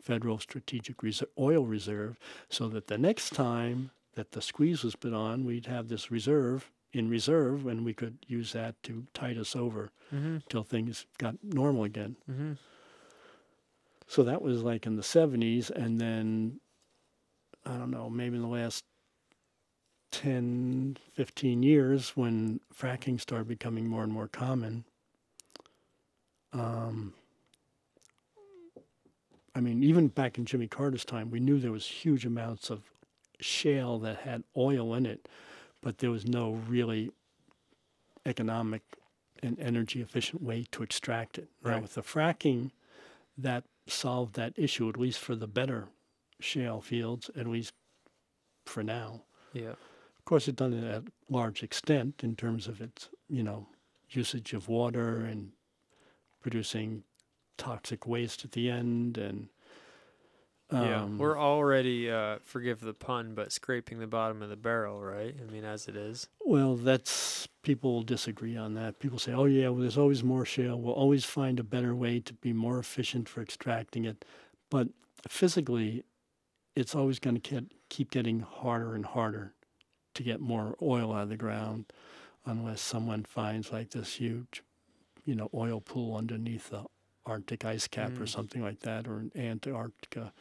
Federal Strategic Reser- Oil Reserve, so that the next time that the squeeze was put on, we'd have this reserve in reserve, and we could use that to tide us over Mm-hmm. till things got normal again. Mm-hmm. So that was like in the 70s, and then I don't know, maybe in the last 10, 15 years when fracking started becoming more and more common. Um, I mean, even back in Jimmy Carter's time, we knew there was huge amounts of shale that had oil in it, but there was no really economic and energy efficient way to extract it. Now, Right. with the fracking, that solved that issue, at least for the better shale fields, at least for now. Yeah. Of course, it's done it at large extent in terms of its, you know, usage of water and producing toxic waste at the end and yeah. um, We're already, uh, forgive the pun, but scraping the bottom of the barrel, right? I mean, as it is. Well, that's people disagree on that. People say, "Oh yeah, well, there's always more shale. We'll always find a better way to be more efficient for extracting it." But physically, it's always going to keep getting harder and harder to get more oil out of the ground, unless someone finds like this huge, you know, oil pool underneath the Arctic ice cap or Mm. something like that, or in Antarctica.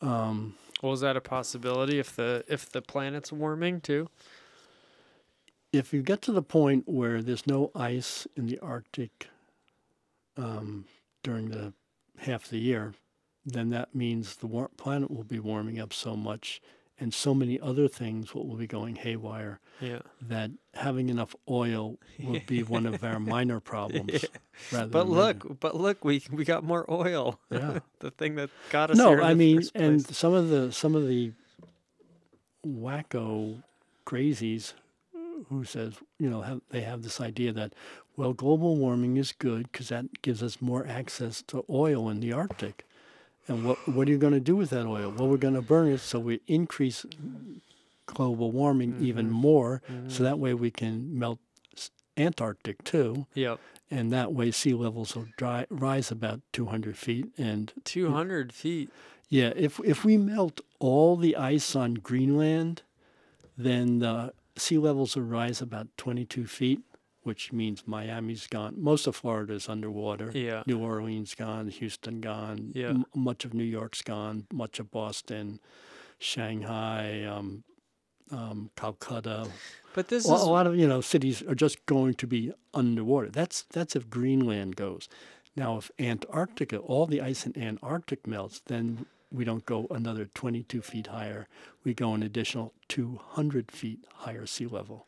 Um, Well, is that a possibility if the if the planet's warming too? if you get to the point where there's no ice in the Arctic um, during the half the year, then that means the war- planet will be warming up so much, and so many other things will, will be going haywire Yeah. that having enough oil will be one of our minor problems. Rather But look, but look, we we got more oil. Yeah. the thing that got us no, I mean, and some of the some of the wacko crazies who says you know have, they have this idea that well global warming is good because that gives us more access to oil in the Arctic, and what what are you going to do with that oil? Well, we're going to burn it so we increase global warming even Mhm. more, Mhm. so that way we can melt Antarctic too, Yep. and that way sea levels will dry, rise about 200 feet and Two hundred feet. yeah, if if we melt all the ice on Greenland, then the sea levels will rise about 22 feet, which means Miami's gone. Most of Florida is underwater. Yeah. New Orleans gone, Houston gone, Yeah. m- much of New York's gone, much of Boston, Shanghai, um, um, Calcutta. But this Well, is a lot of you know cities are just going to be underwater. That's that's if Greenland goes. Now, if Antarctica, all the ice in Antarctic melts, then we don't go another 22 feet higher. We go an additional 200 feet higher sea level.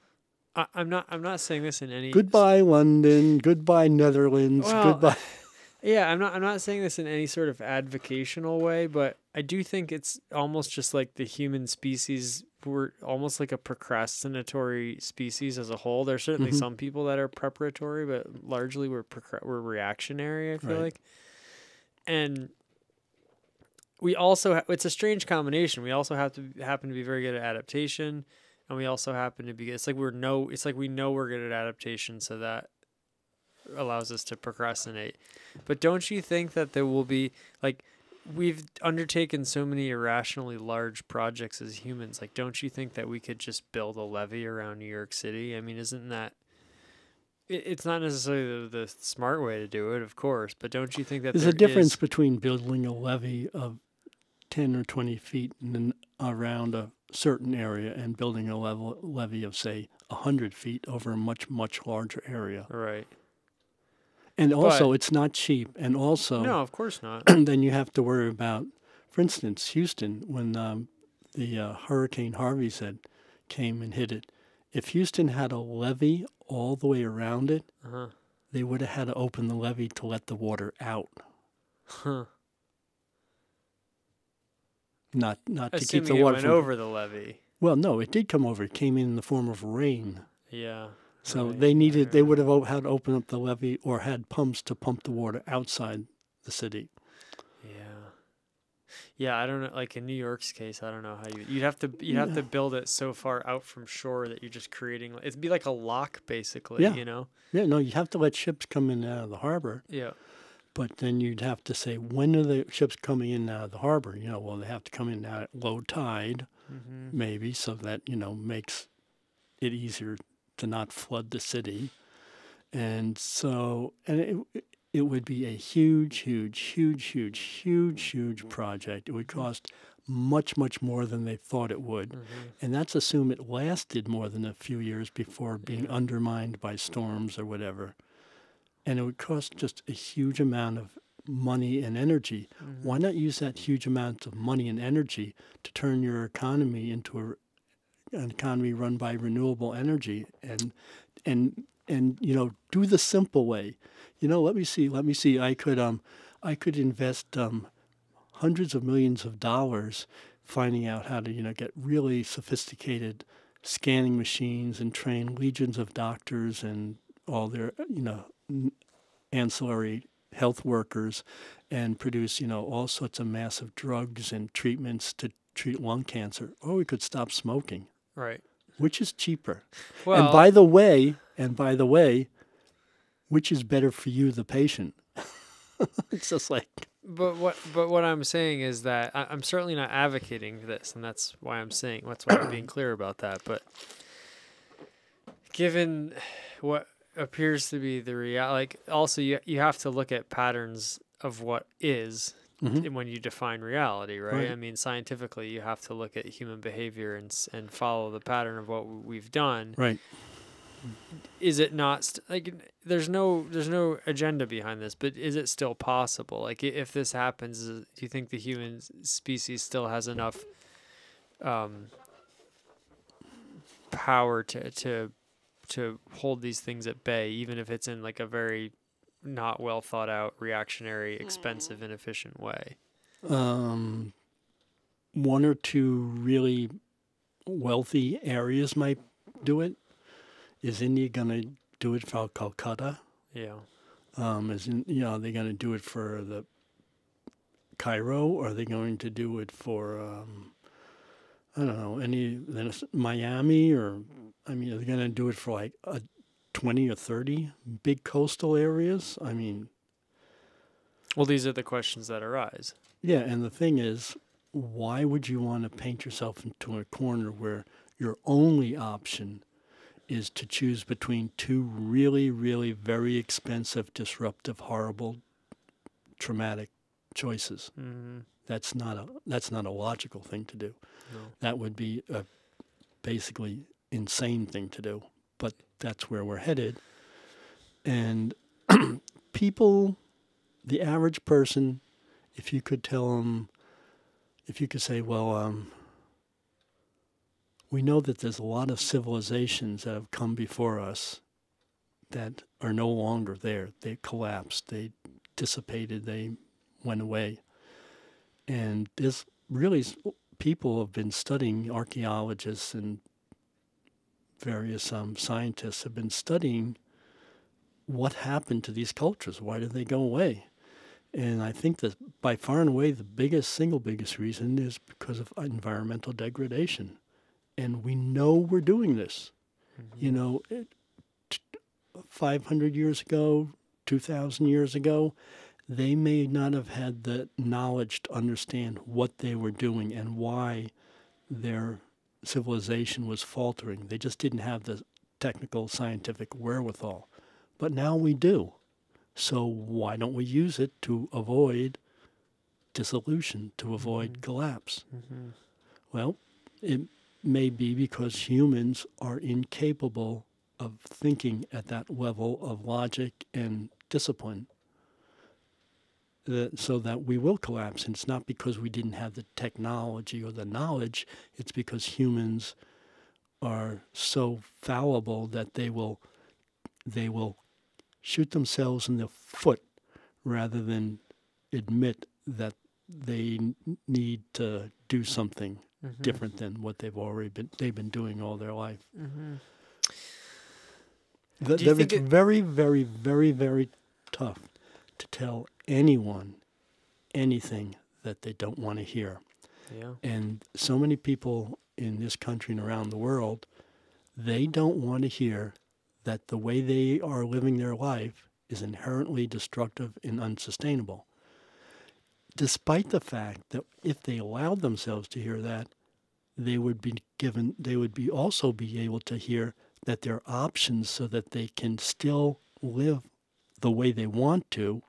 I, I'm not. I'm not saying this in any. Goodbye, London. Goodbye, Netherlands. Well, goodbye. Yeah, I'm not. I'm not saying this in any sort of advocational way, but I do think it's almost just like the human species. We're almost like a procrastinatory species as a whole. There's certainly Mhm. some people that are preparatory, but largely we're procra- we're reactionary. I feel Right. like, and we also ha- it's a strange combination. We also have to happen to be very good at adaptation, and we also happen to be. It's like we're no. It's like we know we're good at adaptation, so that allows us to procrastinate. But don't you think that there will be like we've undertaken so many irrationally large projects as humans? Like, don't you think that we could just build a levee around New York City? I mean, isn't that it's not necessarily the, the smart way to do it, of course, but don't you think that There's there a difference is- between building a levee of 10 or 20 feet and then around a certain area and building a level levee of, say, 100 feet over a much, much larger area. right? And also, it's not cheap. And also, No, of course not. then you have to worry about, for instance, Houston, when um, the uh, Hurricane Harvey said came and hit it. If Houston had a levee all the way around it, Uh-huh. they would have had to open the levee to let the water out, Huh. Not not to keep Assuming the it water went from. over the levee. Well, no, it did come over. It came in the form of rain. Yeah. So right, they needed, right, they would have had to open up the levee or had pumps to pump the water outside the city. Yeah. Yeah, I don't know. Like in New York's case, I don't know how you. You'd have to. You'd have to build it so far out from shore that you're just creating. It'd be like a lock, basically. Yeah. You know. Yeah, no, you have to let ships come in and out of the harbor, Yeah. But then you'd have to say when are the ships coming in out of the harbor? You know, well they have to come in at low tide, Mm-hmm. maybe, so that you know makes it easier to not flood the city, and so and it it would be a huge, huge, huge, huge, huge, huge project. It would cost much, much more than they thought it would. Mm-hmm. And that's assume it lasted more than a few years before being Yeah. undermined by storms or whatever. And it would cost just a huge amount of money and energy. Mm-hmm. Why not use that huge amount of money and energy to turn your economy into a, an economy run by renewable energy and and and you know do the simple way. You know, let me see, let me see. I could um I could invest um hundreds of millions of dollars finding out how to you know get really sophisticated scanning machines and train legions of doctors and all their you know ancillary health workers and produce you know all sorts of massive drugs and treatments to treat lung cancer or we could stop smoking Right. which is cheaper Well, and by the way and by the way which is better for you the patient it's just like but what but what I'm saying is that I, I'm certainly not advocating this, and that's why I'm saying that's why I'm being clear about that. But given what appears to be the reality. like also you you have to look at patterns of what is Mhm. when you define reality, right? Right. I mean, scientifically, you have to look at human behavior and and follow the pattern of what we've done. right Is it not st- like there's no there's no agenda behind this, but is it still possible? Like if this happens, do you think the human species still has enough um, power to to to hold these things at bay, even if it's in like a very not well thought out, reactionary, expensive, inefficient way? um, one or two really wealthy areas might do it. Is India going to do it for Calcutta? Yeah. Um, is in, you know, are they going to do it for the Cairo? Or are they going to do it for um, I don't know any Miami? Or I mean, are they going to do it for like a twenty or thirty big coastal areas? I mean, Well, these are the questions that arise. Yeah, and the thing is, why would you want to paint yourself into a corner where your only option is to choose between two really, really very expensive, disruptive, horrible, traumatic choices? Mm-hmm. That's not a that's not a logical thing to do. No. That would be a basically insane thing to do. But that's where we're headed. And people, the average person, if you could tell them, if you could say, well, um, we know that there's a lot of civilizations that have come before us that are no longer there. They collapsed. They dissipated, they went away. And there's really people have been studying, archaeologists and various um, scientists have been studying what happened to these cultures. Why did they go away? And I think that by far and away the biggest, single biggest reason is because of environmental degradation. And we know we're doing this. You know, it, t- 500 years ago, 2,000 years ago, they may not have had the knowledge to understand what they were doing and why their civilization was faltering. They just didn't have the technical, scientific wherewithal. But now we do. So why don't we use it to avoid dissolution, to avoid collapse? Mm-hmm. Well, it may be because humans are incapable of thinking at that level of logic and discipline. That, so that we will collapse. And it's not because we didn't have the technology or the knowledge, it's because humans are so fallible that they will they will shoot themselves in the foot rather than admit that they need to do something Mm-hmm. different than what they've already been they've been doing all their life. Mm-hmm. Th- Do you there- think it's it- very, very, very, very tough to tell anyone anything that they don't want to hear. Yeah. And so many people in this country and around the world, they don't want to hear that the way they are living their life is inherently destructive and unsustainable. Despite the fact that if they allowed themselves to hear that, they would be given they would be also be able to hear that there are options so that they can still live the way they want to,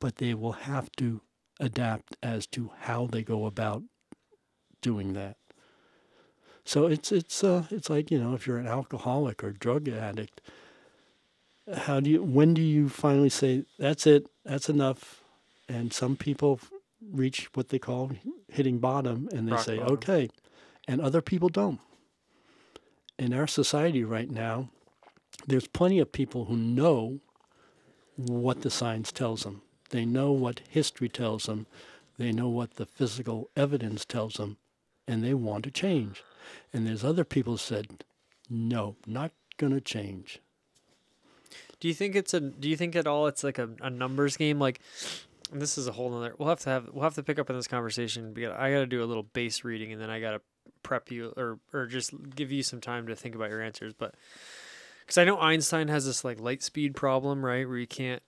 but they will have to adapt as to how they go about doing that. So it's it's uh, it's like you know if you're an alcoholic or drug addict, how do you when do you finally say that's it that's enough, and some people reach what they call hitting bottom and they Rock say bottom. okay, and other people don't. In our society right now, there's plenty of people who know what the science tells them. They know what history tells them. They know what the physical evidence tells them, and they want to change. And there's other people said, no, not going to change. Do you think it's a? Do you think at all it's like a, a numbers game? Like, this is a whole other. We'll have to have. We'll have to pick up on this conversation because I got to do a little base reading and then I got to prep you or or just give you some time to think about your answers. But because I know Einstein has this like light speed problem, right? Where you can't.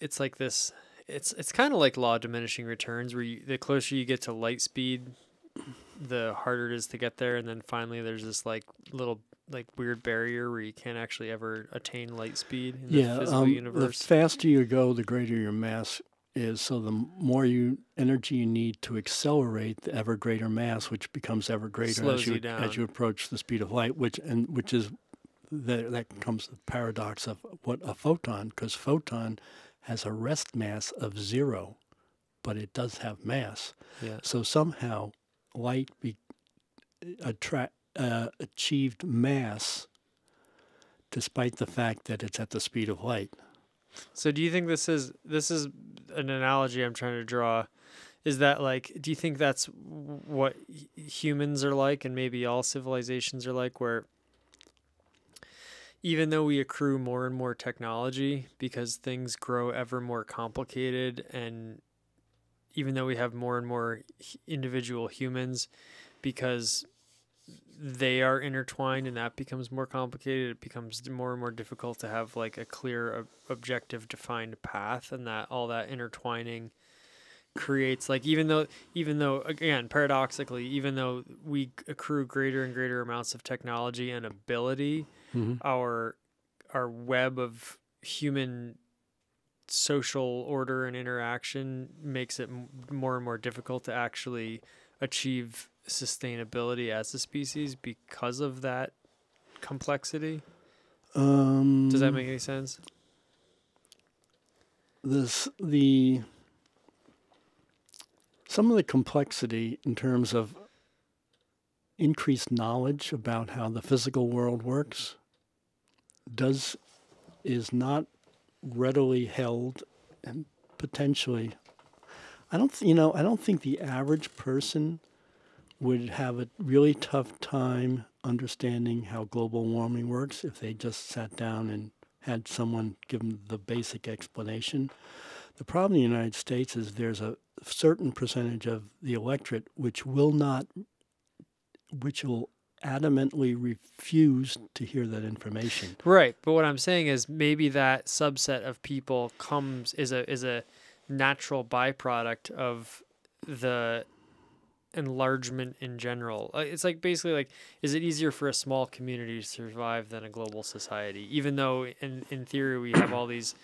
It's like this. It's it's kind of like law of diminishing returns, where you, the closer you get to light speed, the harder it is to get there, and then finally there's this like little like weird barrier where you can't actually ever attain light speed in the yeah, physical um, the faster you go, the greater your mass is. So the more you energy you need to accelerate, the ever greater mass, which becomes ever greater Slows as you, you down. as you approach the speed of light, which and which is that that comes the paradox of what a photon, because photon has a rest mass of zero, but it does have mass. yeah. So somehow light be, attract, uh, achieved mass despite the fact that it's at the speed of light. So do you think this is this is an analogy I'm trying to draw? Is that like do you think that's what humans are like and maybe all civilizations are like where even though we accrue more and more technology because things grow ever more complicated and even though we have more and more individual humans because they are intertwined and that becomes more complicated it becomes more and more difficult to have like a clear objective defined path and that all that intertwining creates like even though even though again paradoxically even though we accrue greater and greater amounts of technology and ability our our web of human social order and interaction makes it m- more and more difficult to actually achieve sustainability as a species because of that complexity. Um, Does that make any sense? this the some of the complexity in terms of increased knowledge about how the physical world works does is not readily held and potentially. I don't, you know, I don't think the average person would have a really tough time understanding how global warming works if they just sat down and had someone give them the basic explanation. The problem in the United States is there's a certain percentage of the electorate which will not, which will adamantly refuse to hear that information. Right, but what I'm saying is maybe that subset of people comes is a is a natural byproduct of the enlargement in general. Uh, It's like basically like is it easier for a small community to survive than a global society? Even though in in theory we have all these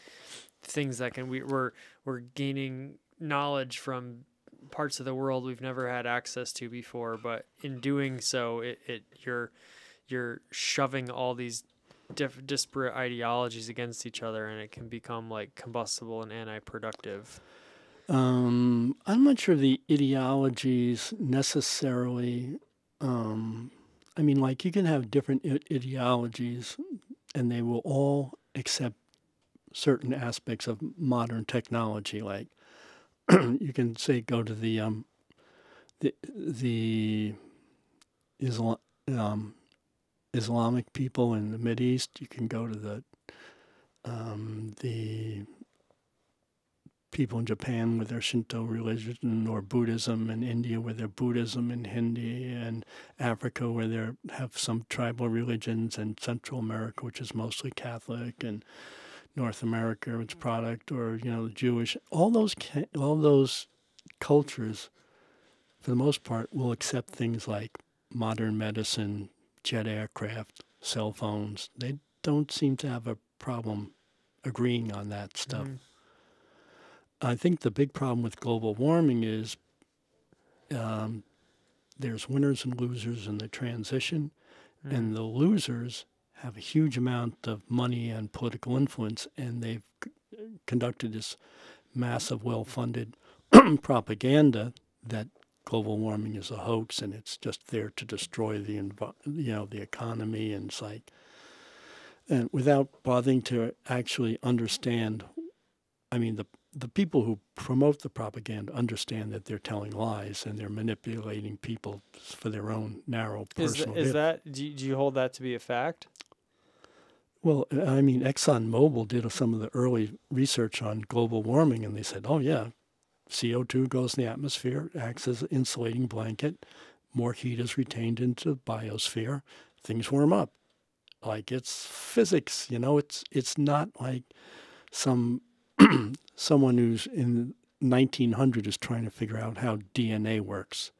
things that can we we're we're gaining knowledge from parts of the world we've never had access to before, but in doing so it, it you're you're shoving all these diff- disparate ideologies against each other and it can become like combustible and anti-productive. Um, I'm not sure the ideologies necessarily. Um, I mean, like you can have different ideologies, and they will all accept certain aspects of modern technology. Like you can say, go to the um, the the Islam um, Islamic people in the Mid East. You can go to the um, the people in Japan with their Shinto religion or Buddhism, and India with their Buddhism and Hindi, and Africa where they have some tribal religions, and Central America, which is mostly Catholic, and North America, its product, or you know, the Jewish. All those all those cultures, for the most part, will accept things like modern medicine, jet aircraft, cell phones. They don't seem to have a problem agreeing on that stuff. Mhm. I think the big problem with global warming is um, there's winners and losers in the transition, Mm-hmm. and the losers have a huge amount of money and political influence, and they've conducted this massive, well-funded propaganda that global warming is a hoax and it's just there to destroy the you know the economy and it's like and without bothering to actually understand I mean the the people who promote the propaganda understand that they're telling lies and they're manipulating people for their own narrow personal is gain. that do you, do you hold that to be a fact? Well, I mean, ExxonMobil did some of the early research on global warming, and they said, oh, yeah, CO2 goes in the atmosphere, acts as an insulating blanket, more heat is retained into the biosphere, things warm up. Like it's physics, you know, it's it's not like some someone who's in 1900 is trying to figure out how DNA works.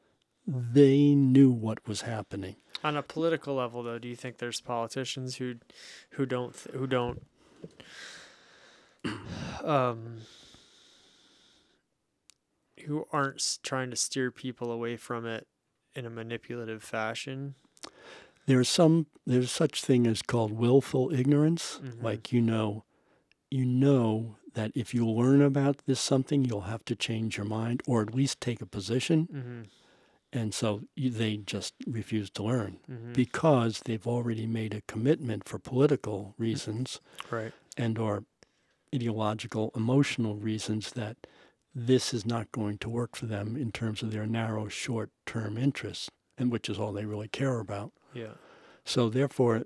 They knew what was happening. On a political level, though, do you think there's politicians who who don't who don't um who aren't trying to steer people away from it in a manipulative fashion? There's some there's such thing as called willful ignorance. Mhm. Like you know, you know that if you learn about this something, you'll have to change your mind or at least take a position, Mm-hmm. And so they just refuse to learn Mm-hmm. because they've already made a commitment for political reasons right. and or ideological, emotional reasons that this is not going to work for them in terms of their narrow, short-term interests, and which is all they really care about. Yeah. So therefore,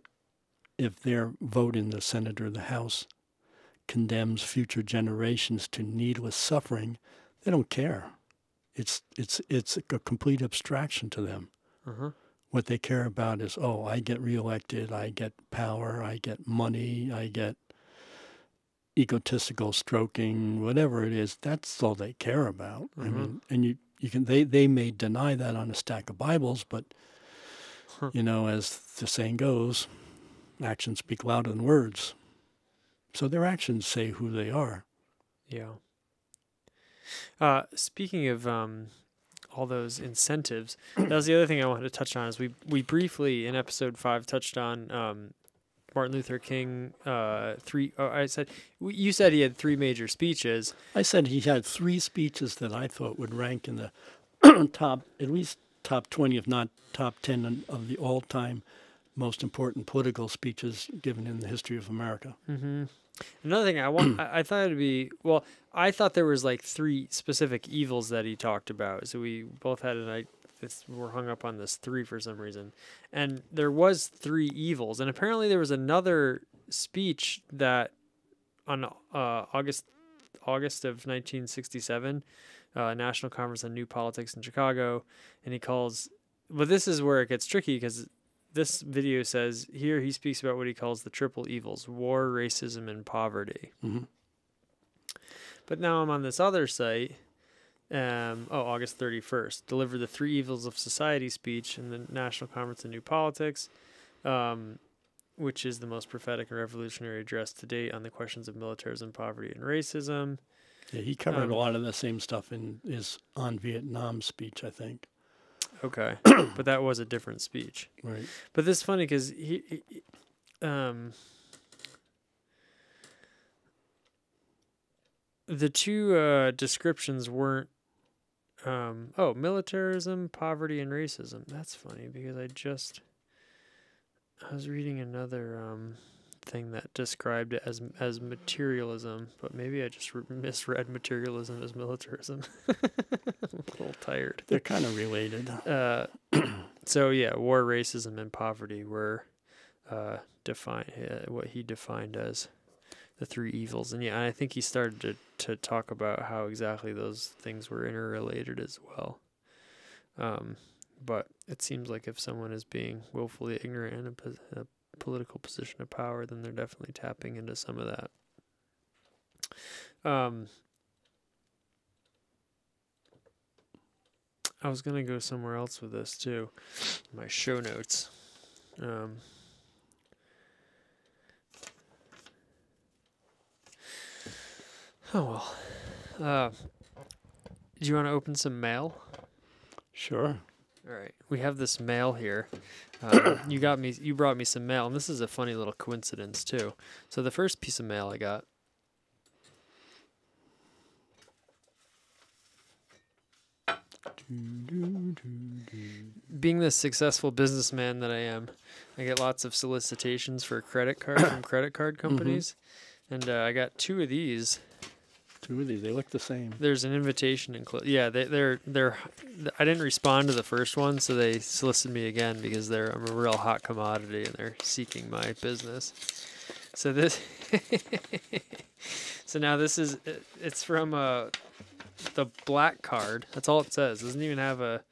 if their vote in the Senate or the House condemns future generations to needless suffering, they don't care. It's it's it's a complete abstraction to them. Uh-huh. What they care about is, oh, I get reelected, I get power, I get money, I get egotistical stroking, whatever it is. That's all they care about. I Mhm. mean, and you you can they they may deny that on a stack of Bibles, but Huh. you know, as the saying goes, actions speak louder than words. So their actions say who they are. Yeah. Uh, speaking of um, all those incentives, that was the other thing I wanted to touch on. Is we we briefly in episode five touched on um, Martin Luther King. Uh, three. Oh, I said you said he had three major speeches. I said he had three speeches that I thought would rank in the top, at least top 20, if not top 10 of the all time most important political speeches given in the history of America. Mm-hmm. Another thing I want, I, I thought it'd be well. I thought there was like three specific evils that he talked about. So we both had an I this we're hung up on this three for some reason, and there was three evils, and apparently there was another speech that on uh, August August of 1967, uh, National Conference on New Politics in Chicago, and he calls. But this is where it gets tricky because this video says here he speaks about what he calls the triple evils: war, racism, and poverty. Mhm. But now I'm on this other site. Um, oh, August 31st. Delivered the three evils of society speech in the National Conference on New Politics, um, which is the most prophetic and revolutionary address to date on the questions of militarism, poverty, and racism. Yeah, he covered Um, a lot of the same stuff in his on Vietnam speech, I think. Okay, but that was a different speech. Right. But this is funny because he, he- he- um, the two uh, descriptions weren't. Um, oh, militarism, poverty, and racism. That's funny because I just I was reading another um, thing that described it as as materialism, but maybe I just re- misread materialism as militarism. I'm a little tired. They're kind of related. Uh, so yeah, war, racism, and poverty were uh, defined uh, what he defined as the three evils, and yeah, I think he started to to talk about how exactly those things were interrelated as well. Um, but it seems like if someone is being willfully ignorant and a, a political position of power, then they're definitely tapping into some of that. Um, I was gonna go somewhere else with this too. My show notes. Um, oh well. Uh, do you want to open some mail? Sure. All right, we have this mail here. Uh, you got me. You brought me some mail, and this is a funny little coincidence too. So the first piece of mail I got. Being the successful businessman that I am, I get lots of solicitations for credit card from credit card companies, and uh, I got two of these. Two of these, they look the same. There's an invitation included. Yeah, they, they're they're. I didn't respond to the first one, so they solicited me again because they're I'm a real hot commodity and they're seeking my business. So this. so now this is it's from uh the black card. That's all it says. It doesn't even have a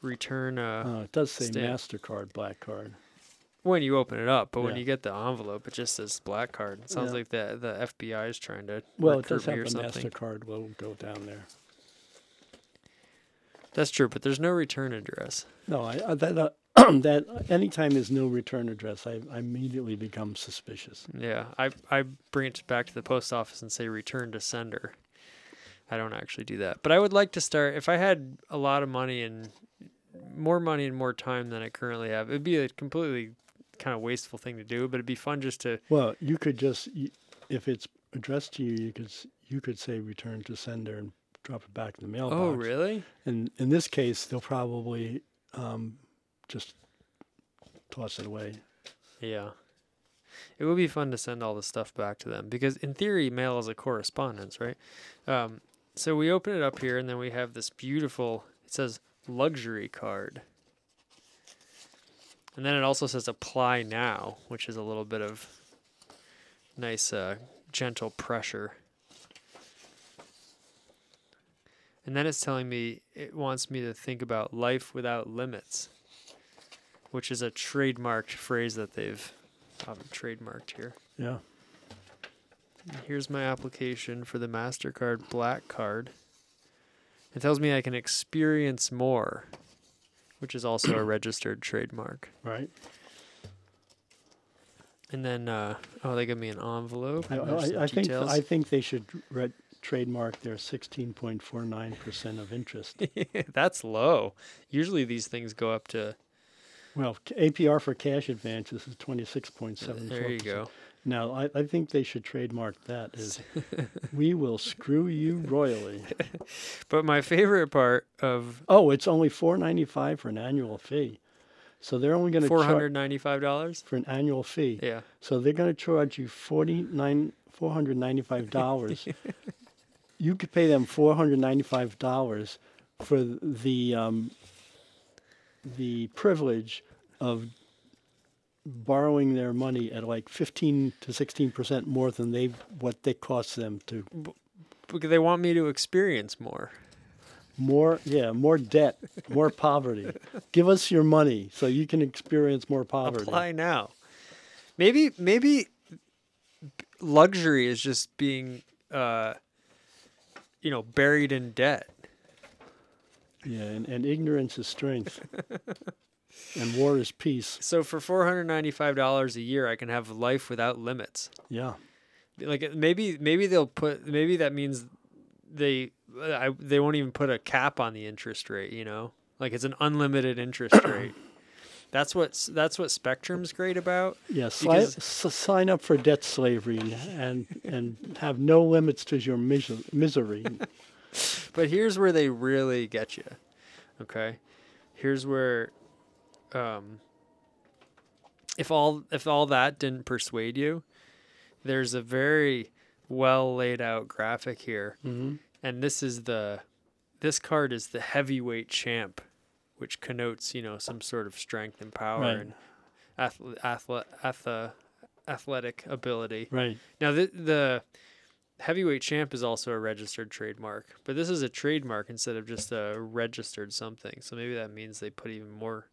return uh Oh, it does say stamp. MasterCard black card. When you open it up, but when Yeah. you get the envelope, it just says black card. It sounds Yeah. like the the FBI is trying to Well, it recruit does have me a or something. MasterCard logo down there. That's true, but there's no return address. No, I, I that uh, that anytime there's no return address, I, I immediately become suspicious. Yeah, I I bring it back to the post office and say return to sender. I don't actually do that, but I would like to start. If I had a lot of money and more money and more time than I currently have, it'd be a completely kind of wasteful thing to do. But it'd be fun just to. Well, you could just if it's addressed to you, you could you could say return to sender and drop it back in the mailbox. Oh, really? And in this case, they'll probably um, just toss it away. Yeah. It would be fun to send all the stuff back to them because, in theory, mail is a correspondence, right? Um, so we open it up here, and then we have this beautiful. It says luxury card, and then it also says apply now, which is a little bit of nice, uh, gentle pressure. And then it's telling me it wants me to think about life without limits, which is a trademarked phrase that they've um, trademarked here. Yeah. And Here's my application for the MasterCard Black Card. It tells me I can experience more, which is also a registered trademark. Right. And then, uh, oh, they give me an envelope. I, and there's some I, I think. I think they should re- trademark their 16.49 percent of interest. That's low. Usually these things go up to. well, APR for cash advances is 26.74. There you go. Now, I, I think they should trademark that as "We will screw you royally." But my favorite part of Oh, it's only 4.95 for an annual fee. So they're only going to Four charge hundred ninety-five dollars. for an annual fee. Yeah. So they're going to charge you forty nine four hundred ninety five dollars. you could pay them four hundred ninety five dollars for the um, the privilege of borrowing their money at like fifteen to sixteen percent more than they what they cost them to Because they want me to experience more. more yeah more debt more poverty. Give us your money so you can experience more poverty. Apply now. Maybe maybe luxury is just being uh you know buried in debt. Yeah, and, and ignorance is strength, and war is peace. So for four hundred ninety-five dollars a year, I can have life without limits. Yeah. Like maybe maybe they'll put maybe that means they I, they won't even put a cap on the interest rate. You know, like it's an unlimited interest rate. That's what that's what Spectrum's great about. Yeah, si- s- sign up for debt slavery and and have no limits to your mis- misery. But here's where they really get you. Okay, here's where, um, if all if all that didn't persuade you, there's a very well laid out graphic here, hmm and this is the this card is the heavyweight champ, which connotes you know some sort of strength and power Right. and athle- athle- athe- athletic ability. Right. Now the the heavyweight champ is also a registered trademark, but this is a trademark instead of just a registered something. So maybe that means they put even more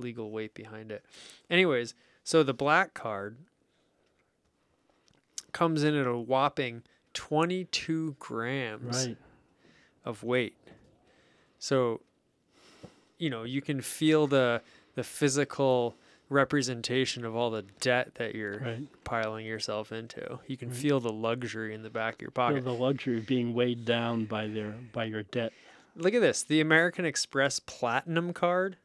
legal weight behind it. Anyways, so the black card comes in at a whopping 22 grams Right. of weight. So, you know, you can feel the the physical representation of all the debt that you're Right. piling yourself into. You can Right. feel the luxury in the back of your pocket. Feel pocket. the luxury of being weighed down by their by your debt. Look at this. The American Express Platinum card,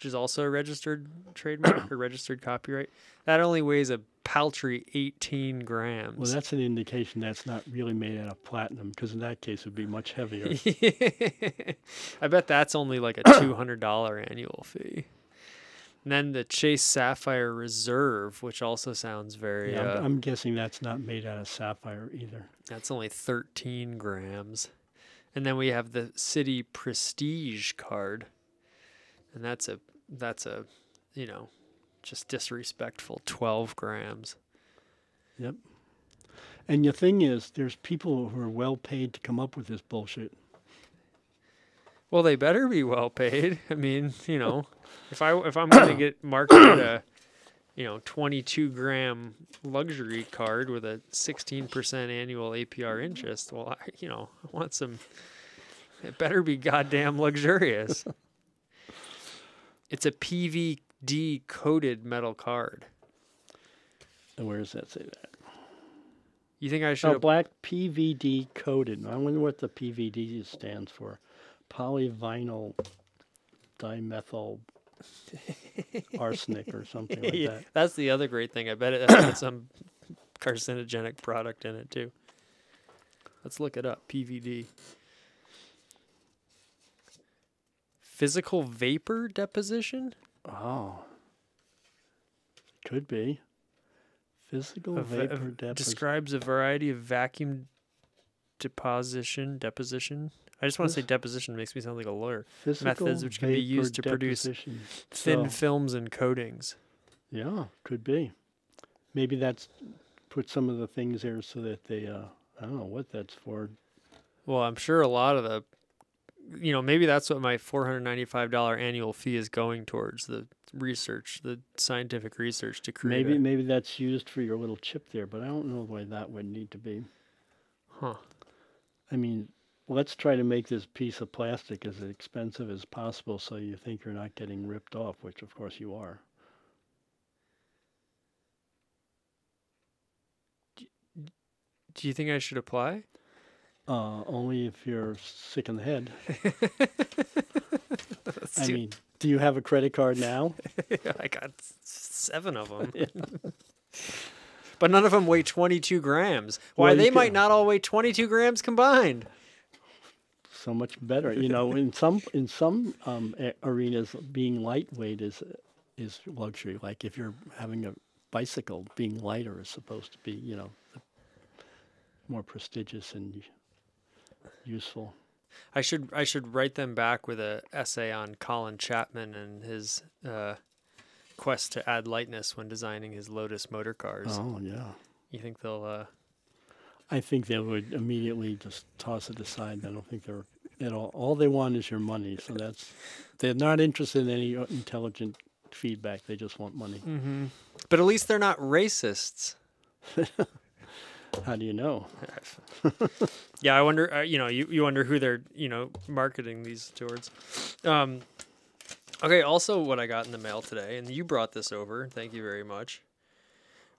which is also a registered trademark or registered copyright, that only weighs a paltry 18 grams. Well, that's an indication that's not really made out of platinum, because in that case it would be much heavier. I bet that's only like a $200 annual fee. And then the Chase Sapphire Reserve, which also sounds very, Yeah, uh, I'm, I'm guessing that's not made out of sapphire either. that's only 13 grams. And then we have the Citi Prestige card. And that's a, that's a, you know, just disrespectful 12 grams. Yep. And the thing is, there's people who are well paid to come up with this bullshit. Well, they better be well paid. I mean, you know, if I if I'm gonna get marketed a, you know, 22 gram luxury card with a 16% annual APR interest, well, I, you know, I want some. It better be goddamn luxurious. it's a PVD coated metal card. And where does that say that? You think I should? Oh, black PVD coated. I wonder what the PVD stands for. Polyvinyl dimethyl arsenic or something like Yeah, that. That's the other great thing. I bet it has got some carcinogenic product in it too. Let's look it up. PVD. Physical vapor deposition? Oh. Could be. Physical A vapor a- deposition. describes a variety of vacuum deposition deposition. I just want to say deposition makes me sound like a lawyer. Physical methods which can be used to produce. Thin So- films and coatings. Yeah, could be. Maybe that's put some of the things there so that they, uh, I don't know what that's for. Well, I'm sure a lot of the, you know, maybe that's what my $495 annual fee is going towards the research, the scientific research to create. Maybe a- maybe that's used for your little chip there, but I don't know why that would need to be. huh. I mean, let's try to make this piece of plastic as expensive as possible so you think you're not getting ripped off, which of course you are. Do you think I should apply? Uh, only if you're sick in the head. I mean, do you have a credit card now? I got seven of them. but none of them weigh 22 grams. Why, Well, they might can- not all weigh 22 grams combined. so much better. You know, in some in some um, arenas, being lightweight is is luxury. Like if you're having a bicycle, being lighter is supposed to be, you know, more prestigious and useful. I should I should write them back with a essay on Colin Chapman and his uh, quest to add lightness when designing his Lotus motor cars. Oh yeah. You think they'll? Uh, I think they would immediately just toss it aside. I don't think they're at all. All they want is your money. So that's they're not interested in any uh, intelligent feedback. They just want money. mm-hmm. But at least they're not racists. How do you know? yeah, I wonder. Uh, you know, you, you wonder who they're you know marketing these towards. Um, okay. Also, what I got in the mail today, and you brought this over. Thank you very much.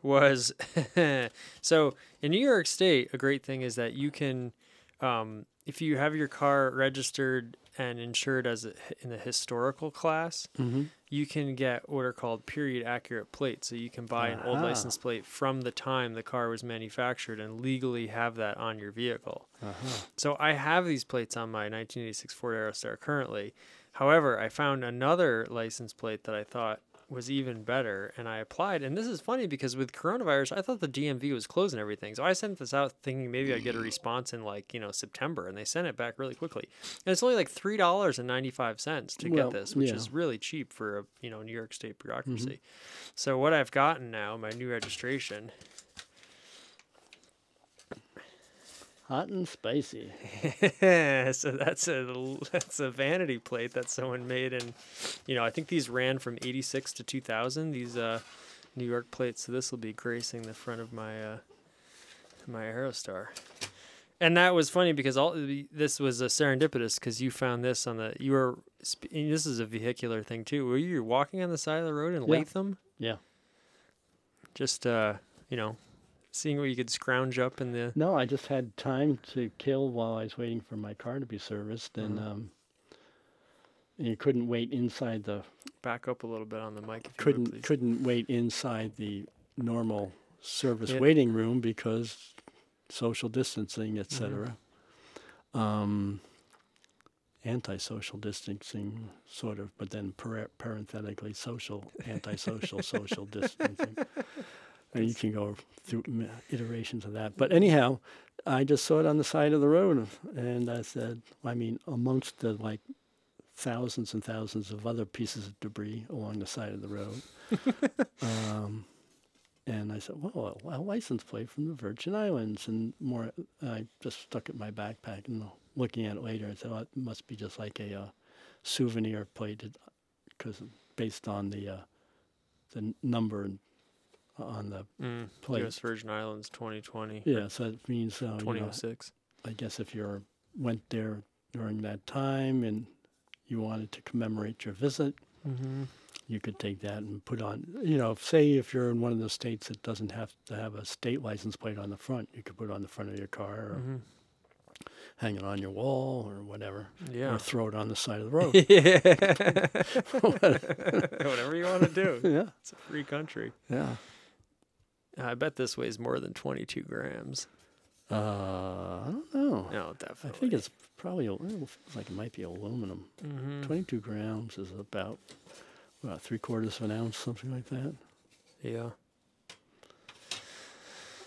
Was so in New York State, a great thing is that you can, um, if you have your car registered and insured as a, in the historical class, Mm-hmm. you can get what are called period accurate plates. So you can buy an old Aha. license plate from the time the car was manufactured and legally have that on your vehicle. Uh-huh. So I have these plates on my 1986 Ford Aerostar currently. However, I found another license plate that I thought was even better and I applied. And this is funny because with coronavirus, I thought the DMV was closing everything. So I sent this out thinking maybe I'd get a mm. response in like, you know, September and they sent it back really quickly. And it's only like $3.95 to Well, get this, which yeah. is really cheap for a, you know, New York State bureaucracy. Mm-hmm. So what I've gotten now, my new registration Hot and spicy. so that's a that's a vanity plate that someone made, and you know I think these ran from '86 to 2000. These uh, New York plates. So this will be gracing the front of my uh, my Aerostar. And that was funny because all this was a serendipitous because you found this on the you were and this is a vehicular thing too. Were you walking on the side of the road in Yeah. Latham? Yeah. Just uh, you know, seeing what you could scrounge up in the No, I just had time to kill while I was waiting for my car to be serviced, and Mhm. um, and you couldn't wait inside the back up a little bit on the mic. If couldn't please. couldn't wait inside the normal service Yeah. waiting room because social distancing, Mm-hmm. etc. Um, anti-social distancing, sort of, but then par- parenthetically social, anti-social, social distancing. And you can go through iterations of that. But anyhow, I just saw it on the side of the road, and I said, I mean, amongst the like thousands and thousands of other pieces of debris along the side of the road. um, and I said, well, a, a license plate from the Virgin Islands. And more, I just stuck it in my backpack and looking at it later, I said, oh, it must be just like a uh, souvenir plate because based on the uh, the number and- on the Mm, plate. U.S. Virgin Islands 2020. yeah, so it means uh, you know, 2006. I guess if you went there during that time and you wanted to commemorate your visit, Mm-hmm. you could take that and put on, you know, say if you're in one of those states that doesn't have to have a state license plate on the front, you could put it on the front of your car or Mm-hmm. hang it on your wall or whatever, Yeah. or throw it on the side of the road. Whatever you want to do. yeah, It's a free country. yeah. I bet this weighs more than 22 grams. Uh, I don't know. No, definitely. I think it's probably, it feels like it might be aluminum. Mhm. 22 grams is about, about three quarters of an ounce, something like that. Yeah.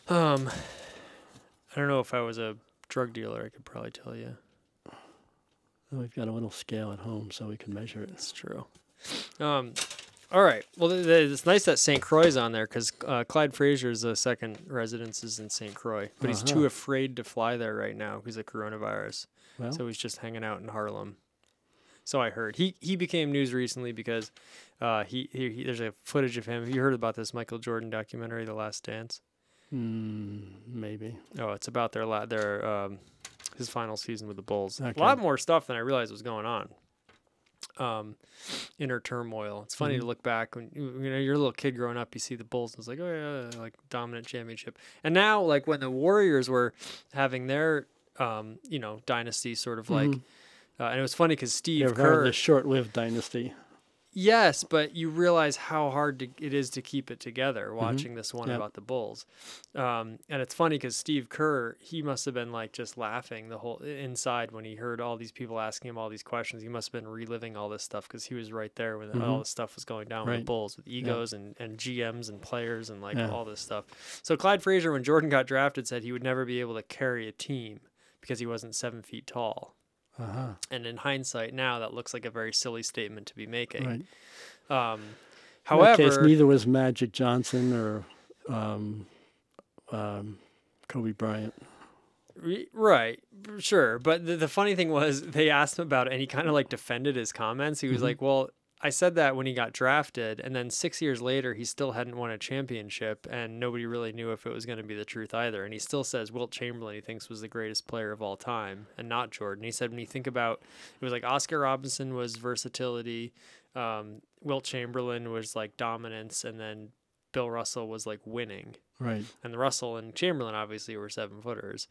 Um, I don't know if I was a drug dealer, I could probably tell you. Well, We've got a little scale at home so we can measure it. That's true. Um, all right. Well, th- th- it's nice that St. Croix's on there because uh, Clyde Frazier's uh, second residence is in St. Croix, but he's too Uh-huh. afraid to fly there right now because of coronavirus. Well, So he's just hanging out in Harlem. So I heard he he became news recently because uh, he, he, he there's a footage of him. Have you heard about this Michael Jordan documentary, The Last Dance? mm, maybe. Oh, it's about their la- their um, his final season with the Bulls. Okay. A lot more stuff than I realized was going on. Um, inner turmoil. It's funny to Mhm. look back when you know you're a little kid growing up. You see the Bulls, and it's like, oh yeah, like dominant championship. And now, like when the Warriors were having their um, you know dynasty, sort of like, Mhm. uh, and it was funny because Steve ever heard of Kerr. the short-lived dynasty? Yes, but you realize how hard to, it is to keep it together watching this one Yep. about the Bulls. Um, and it's funny because Steve Kerr, he must have been like just laughing the whole inside when he heard all these people asking him all these questions. He must have been reliving all this stuff because he was right there when all Mhm. this stuff was going down with the Bulls with egos and, and GMs and players and like Yeah. all this stuff. So Clyde Frazier, when Jordan got drafted, said he would never be able to carry a team because he wasn't seven feet tall. Uh huh. And in hindsight, now that looks like a very silly statement to be making. Right. Um, however, case, neither was Magic Johnson or um, um, Kobe Bryant. right, sure. But the, the funny thing was, they asked him about it, and he kind of like defended his comments. He was Mhm. like, "Well, I said that when he got drafted, and then six years later, he still hadn't won a championship, and nobody really knew if it was going to be the truth either." And he still says Wilt Chamberlain he thinks was the greatest player of all time, and not Jordan. He said when you think about it was like Oscar Robertson was versatility, um, Wilt Chamberlain was like dominance, and then Bill Russell was like winning. Right. And the Russell and Chamberlain obviously were seven footers.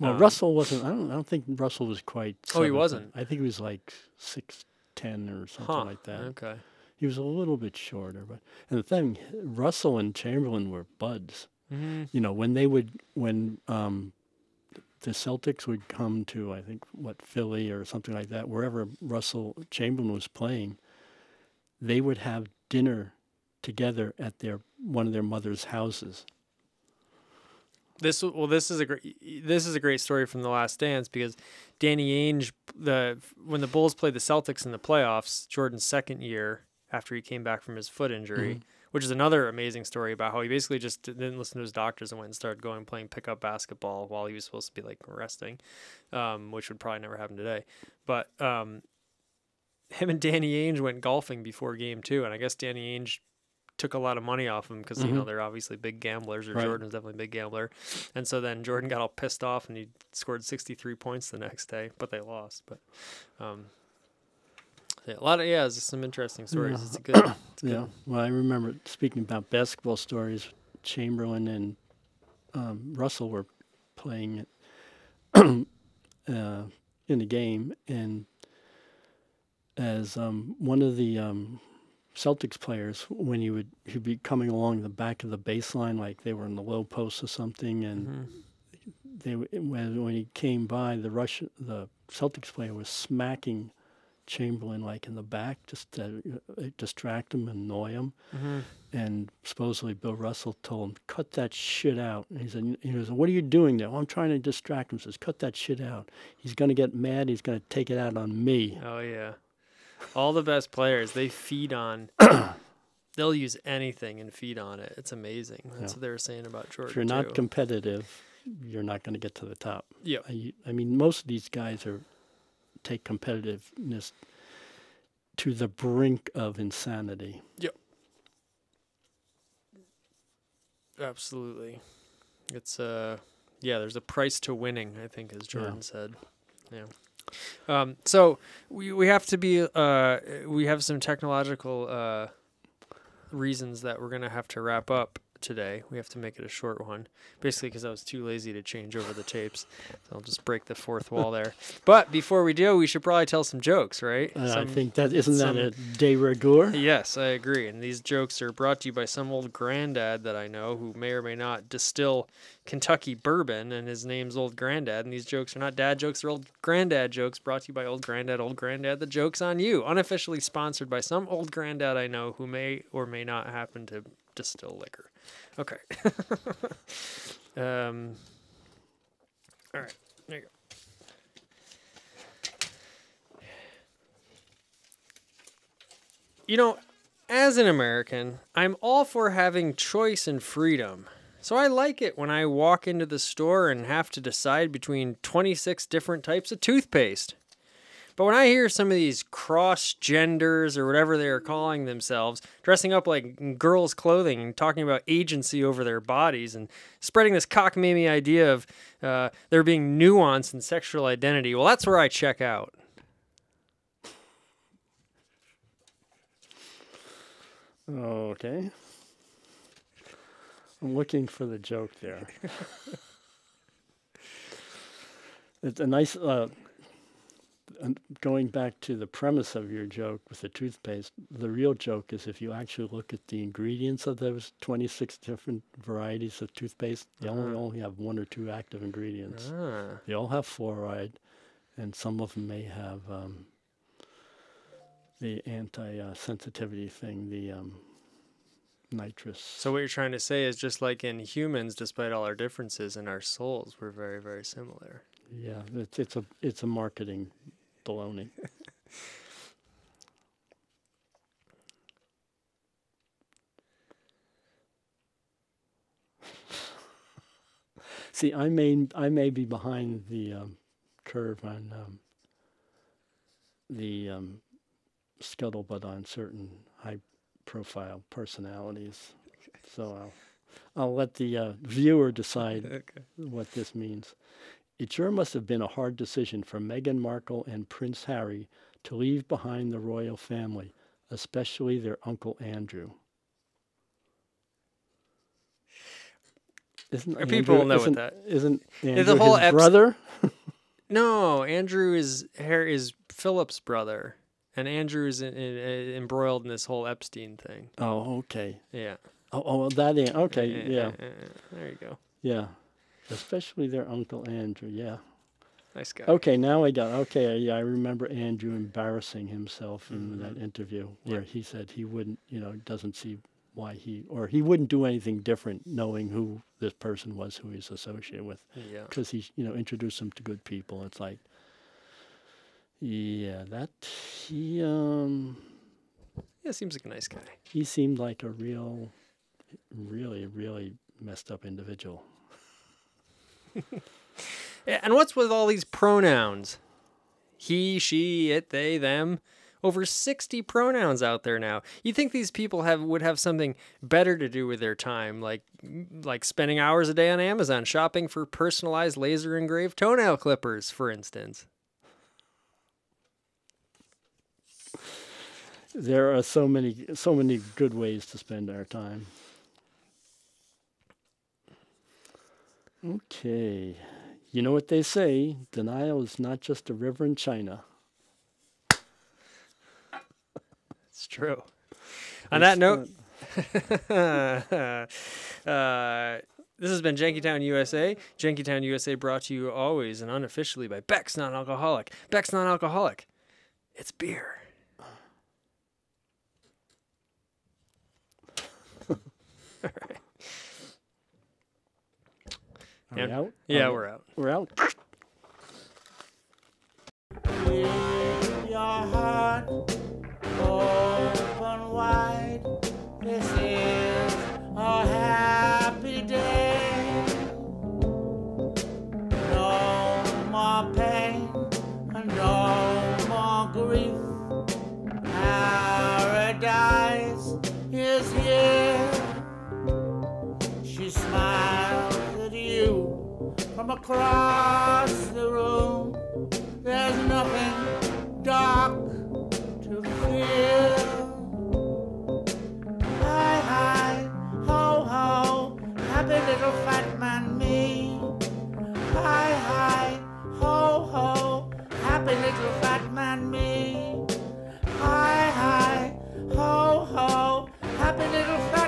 Well, Um, Russell wasn't. I don't. I don't think Russell was quite. Oh, he wasn't? I think he was like six ten or something Huh. like that. Okay. He was a little bit shorter, but and the thing, Russell and Chamberlain were buds. Mm-hmm. You know, when they would when um, the Celtics would come to I think what Philly or something like that, wherever Russell Chamberlain was playing, they would have dinner together at their one of their mother's houses. This well, this is a great this is a great story from the Last Dance because Danny Ainge, the when the Bulls played the Celtics in the playoffs, Jordan's second year after he came back from his foot injury, which is another amazing story about how he basically just didn't listen to his doctors and went and started going playing pickup basketball while he was supposed to be like resting, um, which would probably never happen today. But um, him and Danny Ainge went golfing before game two, and I guess Danny Ainge took a lot of money off him because you know Mhm. they're obviously big gamblers, or Right. Jordan's definitely a big gambler, and so then Jordan got all pissed off and he scored 63 points the next day, but they lost. But um, yeah, a lot of yeah, it's some interesting stories. Yeah. It's a good, it's good. Yeah. Well, I remember speaking about basketball stories. Chamberlain and um, Russell were playing it uh, in the game, and as um, one of the um, Celtics players, when he would he'd be coming along the back of the baseline, like they were in the low post or something, and Mhm. they when when he came by, the Russian the Celtics player was smacking Chamberlain like in the back just to uh, distract him and annoy him. Mhm. And supposedly Bill Russell told him, "Cut that shit out." And he said, "He goes, what are you doing there?" "Well, I'm trying to distract him." He says, "Cut that shit out." He's going to get mad. He's going to take it out on me. Oh yeah, all the best players they feed on. They'll use anything and feed on it. It's amazing. That's Yeah. what they were saying about Jordan. if you're not too. competitive, you're not going to get to the top. Yeah. I, I mean, most of these guys are take competitiveness to the brink of insanity. Yep. Absolutely. It's uh yeah, there's a price to winning, I think as Yeah. Jordan said. Yeah. Um so we we have to be uh we have some technological uh reasons that we're to have to wrap up today. We have to make it a short one. Basically cuz I was too lazy to change over the tapes. So I'll just break the fourth wall there. But before we do, we should probably tell some jokes, right? Uh, I think that isn't some- that a de rigueur? Yes, I agree. And these jokes are brought to you by some old granddad that I know who may or may not distill Kentucky bourbon, and his name's Old Granddad. And these jokes are not dad jokes, they're old granddad jokes brought to you by Old Granddad. Old Granddad, the joke's on you. Unofficially sponsored by some old granddad I know who may or may not happen to distill liquor. Okay. um, all right, there you go. You know, as an American, I'm all for having choice and freedom. So I like it when I walk into the store and have to decide between 26 different types of toothpaste. But when I hear some of these cross genders or whatever they are calling themselves dressing up like girls' clothing and talking about agency over their bodies and spreading this cockamamie idea of uh, there being nuance in sexual identity, well, that's where I check out. Okay. I'm looking for the joke there. it's a nice. Uh, and going back to the premise of your joke with the toothpaste, the real joke is if you actually look at the ingredients of those 26 different varieties of toothpaste, they only Uh-huh. only have one or two active ingredients. Ah. They all have fluoride, and some of them may have um, the anti-sensitivity thing, the um, nitrous. So what you're trying to say is just like in humans, despite all our differences in our souls, we're very, very similar. yeah, it's, it's a it's a marketing baloney. See, I may I may be behind the um, curve on um, the um, scuttlebutt on certain high-profile personalities. So I'll I'll let the uh, viewer decide Okay. what this means. It sure must have been a hard decision for Meghan Markle and Prince Harry to leave behind the royal family, especially their uncle Andrew. Isn't Uh, people know what isn't, that- Isn't the whole his brother? No, Andrew is Harry is Philip's brother, and Andrew is in, in, in- embroiled in this whole Epstein thing. Oh, okay. Yeah. Oh, oh well, that okay. Yeah, There you go. yeah. Especially their uncle Andrew. Yeah. Nice guy. Okay, now I got okay. Yeah, I remember Andrew embarrassing himself in Mhm. that interview where Yeah. he said he wouldn't, you know, doesn't see why he or he wouldn't do anything different knowing who this person was who he's associated with Yeah. because he, you know, introduced him to good people. It's like, yeah, that he um Yeah, seems like a nice guy. he seemed like a real, really, really messed up individual. And what's with all these pronouns? He, she, it, they, them. Over 60 pronouns out there now. You think these people have would have something better to do with their time, like like spending hours a day on Amazon shopping for personalized laser engraved toenail clippers, for instance. There are so many, so many good ways to spend our time. Okay. You know what they say denial is not just a river in China. It's true. On that note, uh, this has been Jankytown USA. Jankytown USA brought to you always and unofficially by Beck's Non Alcoholic. Beck's Non Alcoholic. It's beer. Are we Yeah. out? Yeah, Are we- we're out. We're out. Keep your heart open wide. This is a happy day. No more pain and no more grief. Paradise is here. She smiles at you from across the room. There's nothing dark to fear. Hi, hi, ho, ho, happy little fat man me. Hi, hi, ho, ho, happy little fat man me. Hi, hi, ho, ho, happy little fat